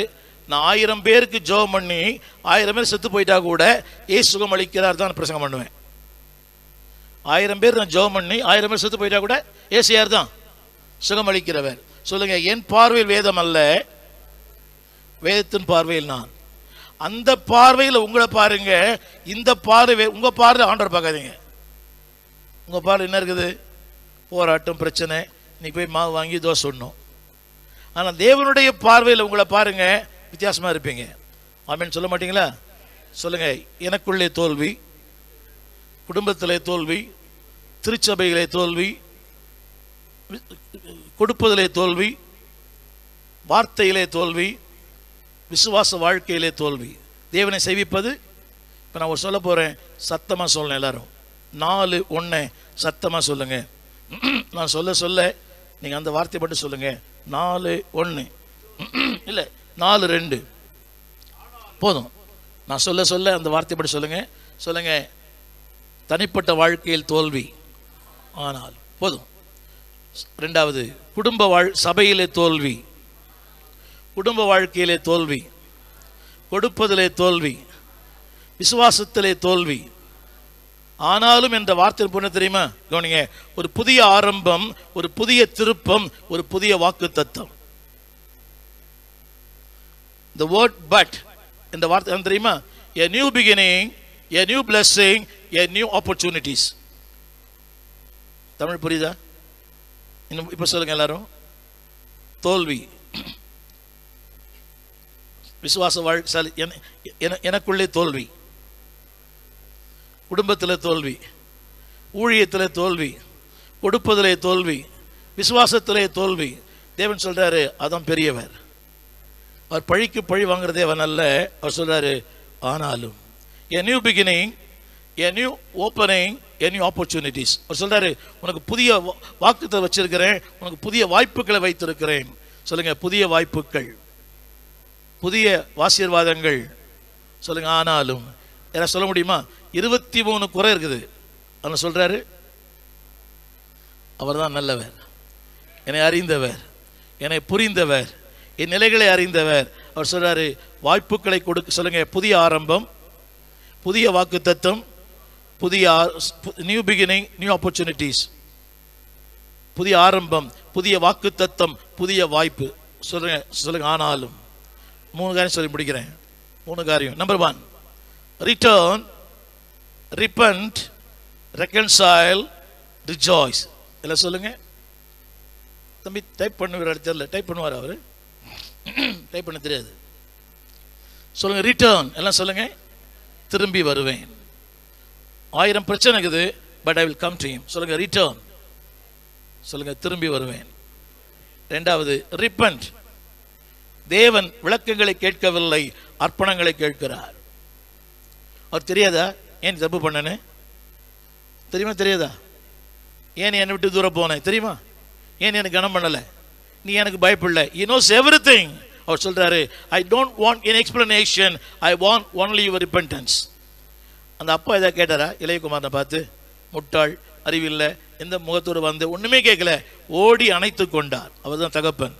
நான் ஆயிரம் பேருக்கு ஜெபம் பண்ணி ஆயிரம் பேர் செத்து போயிட்டா கூட ஏ சுகம் அளிக்கிறார் தான் பிரசங்கம் பண்ணுவேன். ஆயிரம் பேர் நான் ஜெபம் பண்ணி ஆயிரம் பேர் செத்து போயிட்டா கூட ஏசியார் தான்? சுகம் அளிக்கிறவர். சொல்லுங்கள் என் பார்வையில் வேதம் அல்ல வேதத்தின் பார்வையில் நான். அந்த பார்வையில் உங்களை பாருங்க. இந்த பார்வை உங்க பார்வை ஆண்டவர் பார்க்காதீங்க. உங்க பார்வை என்ன இருக்குது? போராட்டம் பிரச்சனை. இன்னைக்கு போய் மாவு வாங்கி தோசை சொன்னோம் ஆனால் தேவனுடைய பார்வையில் உங்களை பாருங்க வித்தியாசமா இருப்பீங்க. ஆமேன்னு சொல்ல மாட்டீங்களா? சொல்லுங்க. எனக்குள்ளே தோல்வி குடும்பத்திலே தோல்வி திருச்சபையிலே தோல்வி கொடுப்பதிலே தோல்வி வார்த்தையிலே தோல்வி விசுவாச வாழ்க்கையிலே தோல்வி. தேவனை சேவிப்பது இப்போ நான் ஒரு சொல்ல போகிறேன் சத்தமாக சொல்லணும் எல்லாரும். நாலு ஒன்று சத்தமாக சொல்லுங்க. நான் சொல்ல சொல்ல நீங்கள் அந்த வார்த்தை மட்டும் சொல்லுங்க. நாலு ஒன்று இல்லை நாலு ரெண்டு. போதும். நான் சொல்ல சொல்ல அந்த வார்த்தை மட்டும் சொல்லுங்க. சொல்லுங்க தனிப்பட்ட வாழ்க்கையில் தோல்வி. ஆனால் போதும். ரெண்டாவது குடும்ப வாழ் சபையிலே தோல்வி. குடும்ப வாழ்க்கையிலே தோல்வி கொடுப்பதிலே தோல்வி விசுவாசத்திலே தோல்வி. ஆனாலும் என்ற வார்த்தை பொண்ணு தெரியுமா? கவனிங்க ஒரு புதிய ஆரம்பம் ஒரு புதிய திருப்பம் ஒரு புதிய வாக்கு தத்துவம் the வேர்ட் பட் இந்த வார்த்தை தெரியுமா? A new beginning a new blessing a new opportunities Tamil புரியுதா? இன்னும் இப்போ சொல்லுங்க எல்லாரும். தோல்வி. விசுவாச வாழ்க்கை எனக்குள்ளே தோல்வி. குடும்பத்தில் தோல்வி. ஊழியத்தில் தோல்வி. கொடுப்பதிலே தோல்வி. விசுவாசத்திலே தோல்வி. தேவன் சொல்கிறாரு அதான் பெரியவர். அவர் பழிக்கு பழி வாங்குற தேவன் அல்ல. அவர் சொல்கிறாரு ஆனாலும் a new beginning a new opening a new opportunities அவர் சொல்கிறாரு உனக்கு புதிய வாக்குத்தை வச்சிருக்கிறேன். உனக்கு புதிய வாய்ப்புகளை வைத்திருக்கிறேன். சொல்லுங்கள் புதிய வாய்ப்புகள். புதிய வாசீர்வாதங்கள் சொல்லுங்க ஆனாலும். யாராவது சொல்ல முடியுமா? இருபத்தி மூணு குறை இருக்குது. அவர் சொல்றாரு? அவர் தான் நல்லவர். என்னை அறிந்தவர். என்னை புரிந்தவர். என் நிலைகளை அறிந்தவர். அவர் சொல்றாரு வாய்ப்புகளை கொடுக்க சொல்லுங்க புதிய ஆரம்பம் புதிய வாக்கு தத்துவம் புதிய நியூ பிகினிங் நியூ ஆப்பர்ச்சுனிட்டிஸ் புதிய ஆரம்பம் புதிய வாக்கு தத்தம் புதிய வாய்ப்பு. சொல்லுங்க சொல்லுங்க ஆனாலும். மூணு காரியம் சொல்லி முடிக்கிறேன். மூணு காரியம். Number one return repent reconcile rejoice எல்லாம் சொல்லுங்க. தம்பி டைப் பண்ணுவார் தெரியல. டைப் பண்ணுவார் அவர். டைப் பண்ண தெரியாது. சொல்லுங்க ரிட்டர்ன் எல்லாம் சொல்லுங்க. திரும்பி வருவேன். ஆயிரம் பிரச்சனை இருக்குது but I will come to him சொல்லுங்க ரிட்டர்ன் சொல்லுங்க திரும்பி வருவேன். ரெண்டாவது ரிப்பண்ட் தேவன் விளக்கங்களை கேட்கவில்லை அர்ப்பணங்களை கேட்கிறார். அவர் தெரியாதா? ஏன் தப்பு பண்ணனு? தெரியுமா தெரியாதா? ஏன் என்னை விட்டு தூரம் போனேன் தெரியுமா? ஏன் எனக்கு கனம் பண்ணலை? நீ எனக்கு பயப்படல யூ நோஸ் எவ்ரி திங் அவர் சொல்கிறாரு I don't want an explanation I want only your repentance அந்த அப்பா இதை கேட்டாரா? இளையகுமாரனை பார்த்து முட்டாள் அறிவில்லை. எந்த முகத்தோடு வந்து ஒன்றுமே கேட்கல. ஓடி அணைத்து கொண்டார். அவர் தான் தகப்பன்.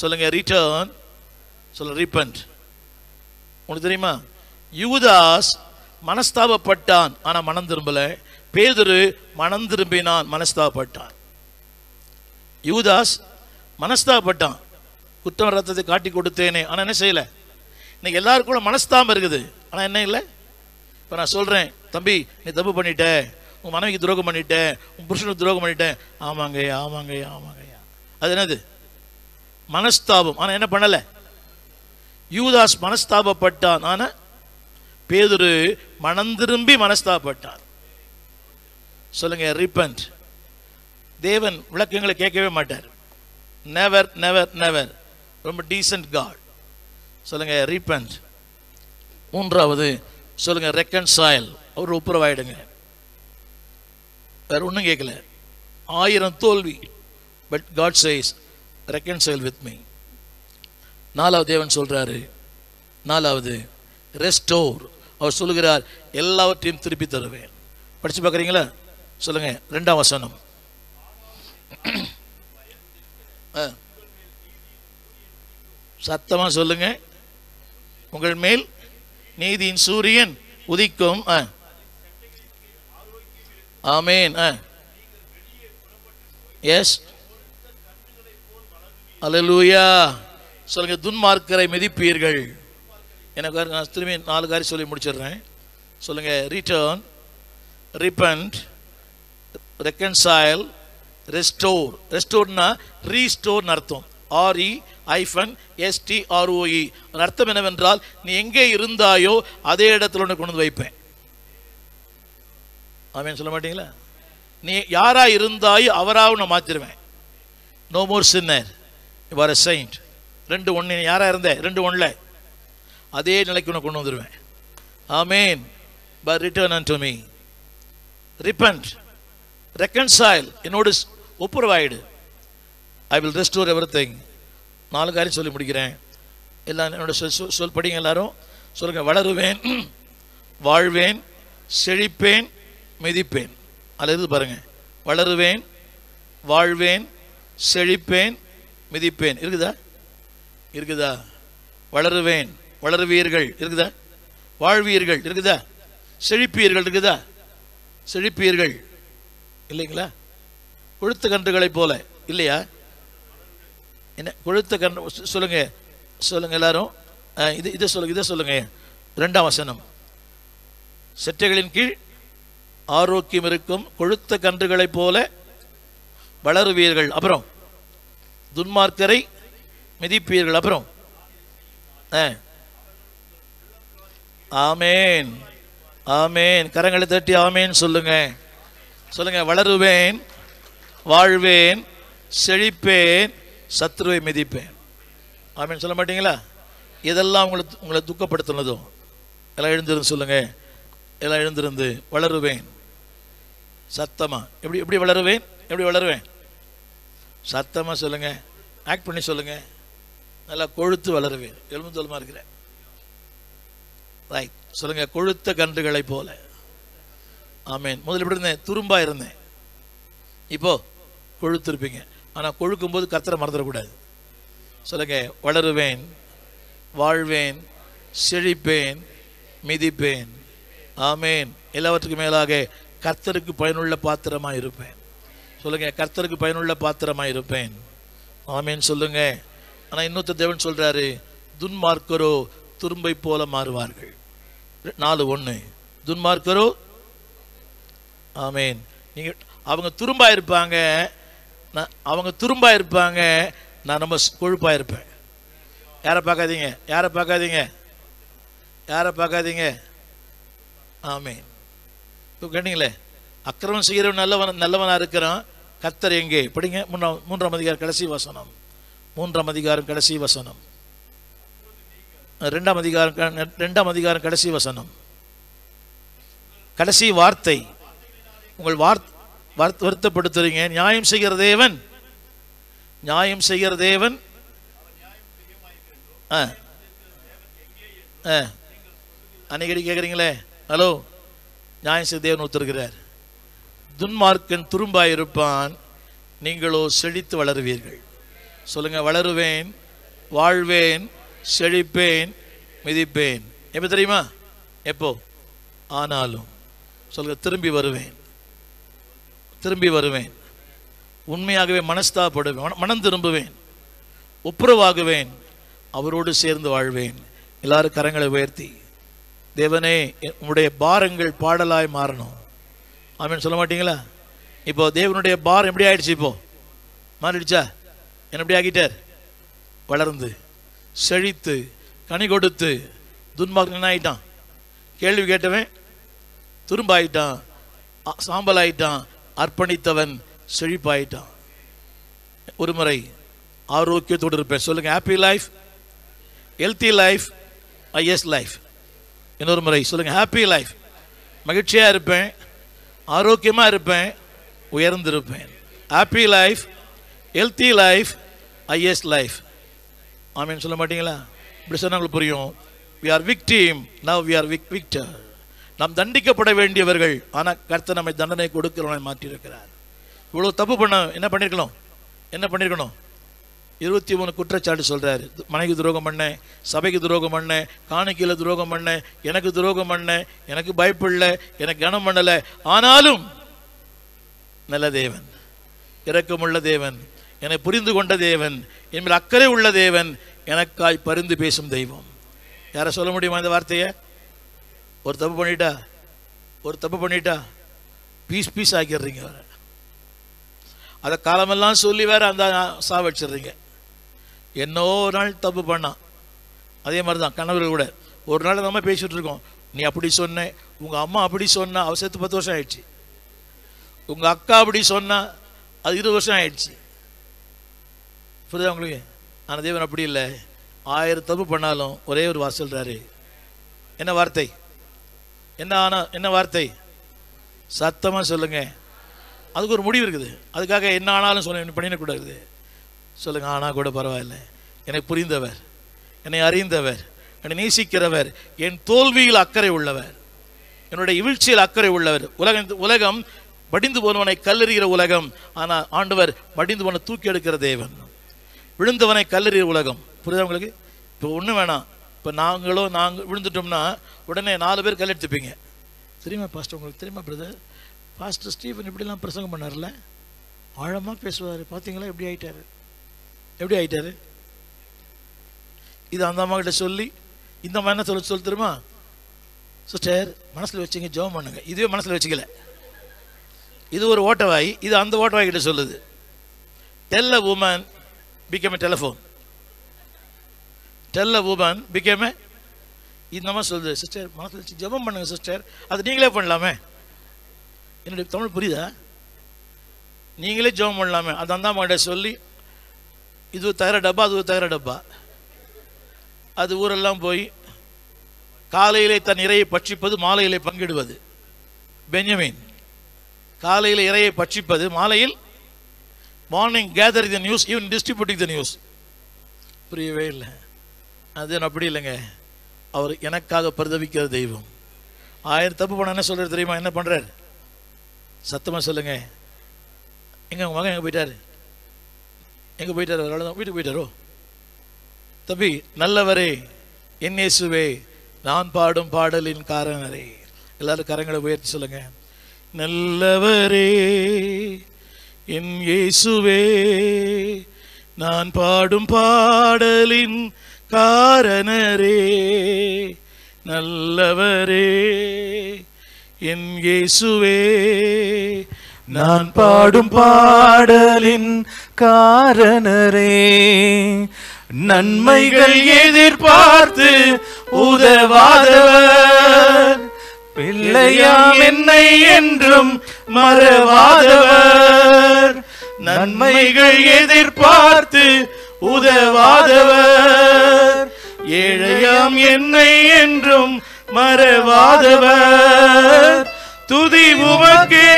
சொல்லுங்கள் ரிட்டர்ன் சொல்ல ரீபண்ட் உங்களுக்கு தெரியுமா? யூதாஸ் மனஸ்தாபப்பட்டான் ஆனால் மனம் திரும்பலை. பேதுரு மனம் திரும்பினான் மனஸ்தாபப்பட்டான். யூதாஸ் மனஸ்தாபப்பட்டான். குற்றம் ரத்தத்தை காட்டி கொடுத்தேனே ஆனால் என்ன செய்யலை? இன்னைக்கு எல்லாருக்கும் மனஸ்தாபம் இருக்குது. ஆனால் என்ன இல்லை? இப்போ நான் சொல்கிறேன் தம்பி நீ தப்பு பண்ணிட்ட. உன் மனைவிக்கு துரோகம் பண்ணிட்டேன் உன் புருஷனுக்கு துரோகம் பண்ணிட்டேன் ஆமாங்கய்யா ஆமாங்கய்யா ஆமாங்கய்யா. அது என்னது? மனஸ்தாபம். ஆனால் என்ன பண்ணலை? யூதாஸ் மனஸ்தாபப்பட்டான். ஆனா பேதுரு மனம் திரும்பி சொல்லுங்க ரிப்பன்ட் தேவன் விளக்கங்களை கேட்கவே மாட்டார். நெவர் நெவர் நெவர் ரொம்ப டீசன்ட் காட் சொல்லுங்க ரீபண்ட் மூன்றாவது சொல்லுங்க ரெக்கன்சாயல் அவர் ஒப்புரவாயிடுங்க. வேற ஒன்றும் கேட்கல. ஆயிரம் தோல்வி. But God says reconcile with me நாலாவது தேவன் சொல்றாரு. நாலாவது ரெஸ்டோர் அவர் சொல்லுகிறார் எல்லாவற்றையும் திருப்பி தருவேன். படிச்சு பார்க்குறீங்களா? சொல்லுங்க ரெண்டாம் வசனம். ஆ. சத்தமா சொல்லுங்க. உங்கள் மேல் நீதியின் சூரியன் உதிக்கும். ஆ. ஆமேன். எஸ் அலலூயா சொல்லுங்க துன்மார்க்கரை மிதிப்பீர்கள். எனக்கு நான் திரும்பி நாலு காரியம் சொல்லி முடிச்சிடுறேன். சொல்லுங்க ரிட்டர்ன் ரிப்பண்ட் ரெக்கன்சைல் ரெஸ்டோர் ரெஸ்டோர்னா ரீஸ்டோர்னு அர்த்தம். ஆர்இ ஐஃபன் எஸ்டிஆர்ஓஇ அர்த்தம் என்னவென்றால் நீ எங்கே இருந்தாயோ அதே இடத்துல ஒன்று கொண்டு வந்து வைப்பேன். ஆமேன் சொல்ல மாட்டீங்களா? நீ யாராக இருந்தாயோ அவராகவும் நான் மாற்றிடுவேன் no more sinner your a saint ரெண்டு ஒன்று யாராக இருந்த? ரெண்டு ஒன்றில் அதே நிலைக்கு உன்னை கொண்டு வந்துடுவேன் ஆமேன். By return and to me repent reconcile என்னோடு ஒப்புரவாயிடு. I will restore everything நாலு காரியம் சொல்லி முடிக்கிறேன். எல்லாம் என்னோட சொல் சொல் படிங்க எல்லாரும். சொல்லுங்க வளருவேன் வாழ்வேன் செழிப்பேன் மிதிப்பேன். அதில் இருந்து பாருங்க. வளருவேன் வாழ்வேன் செழிப்பேன் மிதிப்பேன். இருக்குதா? இருக்குதா? வளருவேன். வளருவீர்கள். இருக்குதா? வாழ்வீர்கள். இருக்குதா? செழிப்பீர்கள். இருக்குதா? செழிப்பீர்கள். இல்லைங்களா? கொழுத்த கன்றுகளைப் போல. இல்லையா? என்ன? கொழுத்த கன்று சொல்லுங்க. சொல்லுங்க எல்லாரும். ஆ, இது இதை சொல்லுங்க இதை சொல்லுங்க. ரெண்டாம் வசனம். செட்டைகளின் கீழ் ஆரோக்கியம் இருக்கும் கொழுத்த கன்றுகளைப் போல வளருவீர்கள். அப்புறம் துன்மார்க்கரை மிதிப்பீர்கள். அப்புறம்? ஆமேன். ஆமேன். கரங்களை தட்டி ஆமேன் சொல்லுங்க. சொல்லுங்க. வளருவேன் வாழ்வேன் செழிப்பேன் சத்ருவை மிதிப்பேன். ஆமேன் சொல்ல மாட்டீங்களா? இதெல்லாம் உங்களை உங்களை துக்கப்படுத்தினதும். எல்லாம் எழுந்திருந்து சொல்லுங்க. எல்லாம் எழுந்திருந்து வளருவேன். சத்தமாக எப்படி எப்படி வளருவேன்? எப்படி வளருவேன்? சத்தமாக சொல்லுங்கள் ஆக்ட் பண்ணி சொல்லுங்கள் நல்லா கொழுத்து வளருவேன். எலும்புத்தோலமா இருக்கிறேன். ரைட் சொல்லுங்க கொழுத்த கன்றுகளை போல. ஆமேன். முதல்ல எப்படி இருந்தேன்? துரும்பா இருந்தேன். இப்போ கொழுத்து இருப்பீங்க. ஆனா கொழுக்கும் போது மறந்துடக்கூடாது. சொல்லுங்க வளருவேன் வாழ்வேன் செழிப்பேன் மிதிப்பேன். ஆமேன். எல்லாவற்றுக்கும் மேலாக கர்த்தருக்கு பயனுள்ள பாத்திரமாக இருப்பேன். சொல்லுங்க கர்த்தருக்கு பயனுள்ள பாத்திரமா இருப்பேன். ஆமேன் சொல்லுங்க. ஆனால் இன்னொருத்த தேவன் சொல்கிறாரு துன்மார்க்கரோ துரும்பை போல மாறுவார்கள். நாலு ஒன்று துன்மார்க்கரோ ஆமேன். நீங்கள் அவங்க துரும்பாக இருப்பாங்க நான் அவங்க துரும்பாக இருப்பாங்க நான் நம்ம கொழுப்பாக இருப்பேன். யாரை பார்க்காதீங்க? யாரை பார்க்காதீங்க? யாரை பார்க்காதீங்க? ஆமேன். இப்போ கேட்டீங்களே அக்கிரமம் செய்கிறவன் நல்லவன் நல்லவனாக இருக்கிறான். கத்தர் எங்கே? படிங்க மூன்றாம் மூன்றாம் அதிகார கடைசி வசனம். மூன்றாம் அதிகாரம் கடைசி வசனம். ரெண்டாம் அதிகாரம் க- ரெண்டாம் அதிகாரம் கடைசி வசனம். கடைசி வார்த்தை. உங்கள் வார்த் வருத்தப்படுத்துறீங்க. நியாயம் செய்கிற தேவன். நியாயம் செய்கிற தேவன். ஆ. ஆ. அன்னைக்கடி கேட்குறீங்களே ஹலோ. நியாயம் செய்த தேவன் ஒத்துருக்கிறார் துன்மார்க்கன் துரும்பாயிருப்பான். நீங்களோ செழித்து வளருவீர்கள். சொல்லுங்க வளருவேன் வாழ்வேன் செழிப்பேன் மிதிப்பேன். எப்போ தெரியுமா? எப்போ? ஆனாலும். சொல்லுங்க திரும்பி வருவேன். திரும்பி வருவேன். உண்மையாகவே மனஸ்தாப்படுவேன் மனம் திரும்புவேன். ஒப்புரவாகுவேன். அவரோடு சேர்ந்து வாழ்வேன். எல்லாரும் கரங்களை உயர்த்தி. தேவனே உன்னுடைய பாரங்கள் பாடலாய் மாறணும். அப்படின்னு சொல்ல மாட்டீங்களா? இப்போ தேவனுடைய பாரம் எப்படி ஆயிடுச்சு இப்போ? மாறிடுச்சா? என்ன எப்படி ஆக்கிட்டார் வளர்ந்து செழித்து கனி கொடுத்து துன்மார்க்கன் என்ன ஆயிட்டான். கேள்வி கேட்டவன் துரும்பாயிட்டான் சாம்பல் ஆயிட்டான் அர்ப்பணித்தவன் செழிப்பாயிட்டான். ஒரு முறை ஆரோக்கியத்தோடு இருப்பேன். சொல்லுங்க happy life healthy life is life இன்னொரு முறை சொல்லுங்க ஹாப்பி லைஃப் மகிழ்ச்சியாக இருப்பேன் ஆரோக்கியமாக இருப்பேன் உயர்ந்திருப்பேன். Happy life healthy life is life ஆமீன் சொல்ல மாட்டீங்களா? இப்படி சொன்னால் உங்களுக்கு புரியும். We are victim now we are vic victor நாம் தண்டிக்கப்பட வேண்டியவர்கள் ஆனால் கர்த்தர் நம்மை தண்டனை கொடுக்கிறவனை மாற்றியிருக்கிறார். இவ்வளோ தப்பு பண்ண என்ன பண்ணியிருக்கணும்? என்ன பண்ணியிருக்கணும்? இருபத்தி மூணு குற்றச்சாட்டு சொல்கிறார் மனைவி துரோகம் பண்ணேன் சபைக்கு துரோகம் பண்ணேன் காணிக்கையில் துரோகம் பண்ணேன் எனக்கு துரோகம் பண்ணேன் எனக்கு பயப்படல எனக்கு கனம் பண்ணலை. ஆனாலும் நல்ல தேவன் இரக்கமுள்ள தேவன். என்னை புரிந்து கொண்ட தேவன் என் மேல் அக்கறை உள்ள தேவன் எனக்காய் பரிந்து பேசும் தெய்வம். யாரை சொல்ல முடியுமா இந்த வார்த்தையை? ஒரு தப்பு பண்ணிட்டா ஒரு தப்பு பண்ணிட்டா பீஸ் பீஸ் ஆக்கிடுறீங்க வேற அதை காலமெல்லாம் சொல்லி வேற அந்த சா வச்சிடுறீங்க. என்னோ ஒரு நாள் தப்பு பண்ணான் அதே மாதிரி தான் கணவர் கூட. ஒரு நாள் நம்ம பேசிகிட்டு இருக்கோம். நீ அப்படி சொன்ன உங்கள் அம்மா அப்படி சொன்னால் அவசரத்து பத்து வருஷம் ஆயிடுச்சு. உங்கள் அக்கா அப்படி சொன்னால் அது இருபது வருஷம் ஆயிடுச்சு. புரியுதா உங்களுக்கு? ஆனால் தேவன் அப்படி இல்லை. ஆயிரம் தப்பு பண்ணாலும் ஒரே ஒரு வார்த்தை சொல்கிறாரு என்ன வார்த்தை? என்ன ஆனா என்ன வார்த்தை? சத்தமாக சொல்லுங்க. அதுக்கு ஒரு முடிவு இருக்குது. அதுக்காக என்ன ஆனாலும் சொல்ல பண்ணிடக்கூடாது. சொல்லுங்க ஆனால் கூட பரவாயில்லை. எனக்கு புரிந்தவர். என்னை அறிந்தவர். என்னை நேசிக்கிறவர். என் தோல்வியில் அக்கறை உள்ளவர். என்னுடைய இவிழ்ச்சியில் அக்கறை உள்ளவர். உலக உலகம் படிந்து போனவனை கல்லெறிகிற உலகம். ஆனால் ஆண்டவர் படிந்து போன தூக்கி எடுக்கிற தேவன். விழுந்தவனை கல்லறி உலகம். புரியுதா உங்களுக்கு? இப்போ ஒன்றும் வேணாம். இப்போ நாங்களும் நாங்கள் விழுந்துட்டோம்னா உடனே நாலு பேர் கல்லெடுத்துப்பீங்க தெரியுமா பாஸ்டர் உங்களுக்கு தெரியுமா பிரதர் பாஸ்டர் ஸ்டீஃபன் இப்படிலாம் பிரசங்கம் பண்ணார்ல? ஆழமாக பேசுவார். பார்த்தீங்களா எப்படி ஆயிட்டாரு? எப்படி ஆயிட்டாரு? இது அந்த அம்மா கிட்ட சொல்லி இந்த அம்மா என்ன சொல்ல சொல்லு தெரியுமா? சிஸ்டர் மனசில் வச்சுங்க ஜெபம் பண்ணுங்க. இதுவே மனசில் வச்சுக்கல. இது ஒரு ஓட்டவாய். இது அந்த ஓட்டவாய் கிட்ட சொல்லுது. Tell a woman became a telephone. Tell a woman became a இந்த மாதிரி சொல்லுது சிஸ்டர் மனசில் வச்சு ஜெபம் பண்ணுங்க சிஸ்டர் அது நீங்களே பண்ணலாமே. என்னுடைய தமிழ் புரியுதா? நீங்களே ஜெபம் பண்ணலாமே. அது அந்த அம்மாட்ட சொல்லி இது ஒரு தகர டப்பா அது ஒரு தகர டப்பா. அது ஊரெல்லாம் போய் காலையிலே தன் இறையை பட்சிப்பது மாலையிலே பங்கிடுவது. பெஞ்சமின் காலையில் இறையை பட்சிப்பது மாலையில் morning gather the news even distributing the news புரியவே இல்லை. அது அப்படி இல்லைங்க. அவர் எனக்காக பரிதவிக்கிற தெய்வம். ஆயிரம் தப்பு பண்ண என்ன சொல்றாரு தெரியுமா? என்ன பண்றாரு? சத்தமா சொல்லுங்க. எங்க உங்க மகன் எங்க போயிட்டாரு? எங்க போயிட்டாரு? ஆளு தான் வீட்டுக்கு போயிட்டாரோ? தம்பி நல்லவரே என் இயேசுவே நான் பாடும் பாடலின் காரணரே. எல்லாரும் கரங்களை உயர்த்தி சொல்லுங்க. நல்லவரே என் இயேசுவே நான் பாடும் பாடலின் காரணரே நல்லவரே என் இயேசுவே நான் பாடும் பாடலின் காரணரே நன்மைகள் எதிர்பார்த்து உதவாதவர் பிள்ளையாம் என்னை என்றும் மறவாதவர். நன்மைகள் எதிர்பார்த்து உதவாதவர். ஏழையாம் என்னை என்றும் மறவாதவர். துதி உமக்கே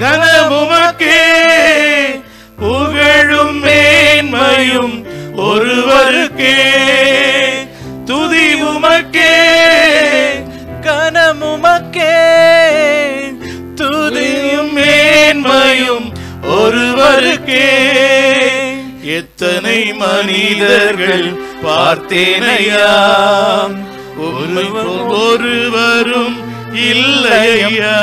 கனமுமக்கே புகழும் மேன்மையும் ஒருவருக்கே. ஒருவருக்கே எத்தனை மனிதர்கள் பார்த்தேனையா? ஒருவரும் இல்லையா?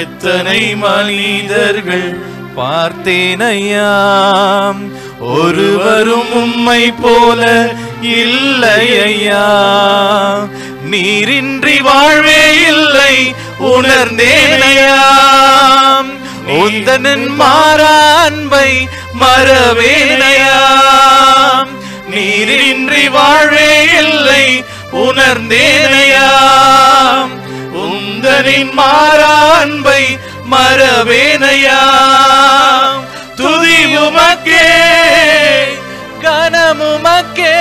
எத்தனை மனிதர்கள் பார்த்தேனையாம் ஒருவரும் உம்மை போல இல்லையா? நீரின்றி வாழ்வே இல்லை உணர்ந்தேனையாம் உந்தனின் மாறா அன்பை மறவேனையாம் நீரின்றி வாழ்வே இல்லை உணர்ந்தேனையாம் உந்தனின் மாறான்பை மறவேனையா? துதி உமக்கே கனமுமக்கே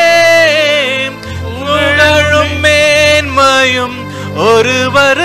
உழழும் மேன்மையும் ஒருவர்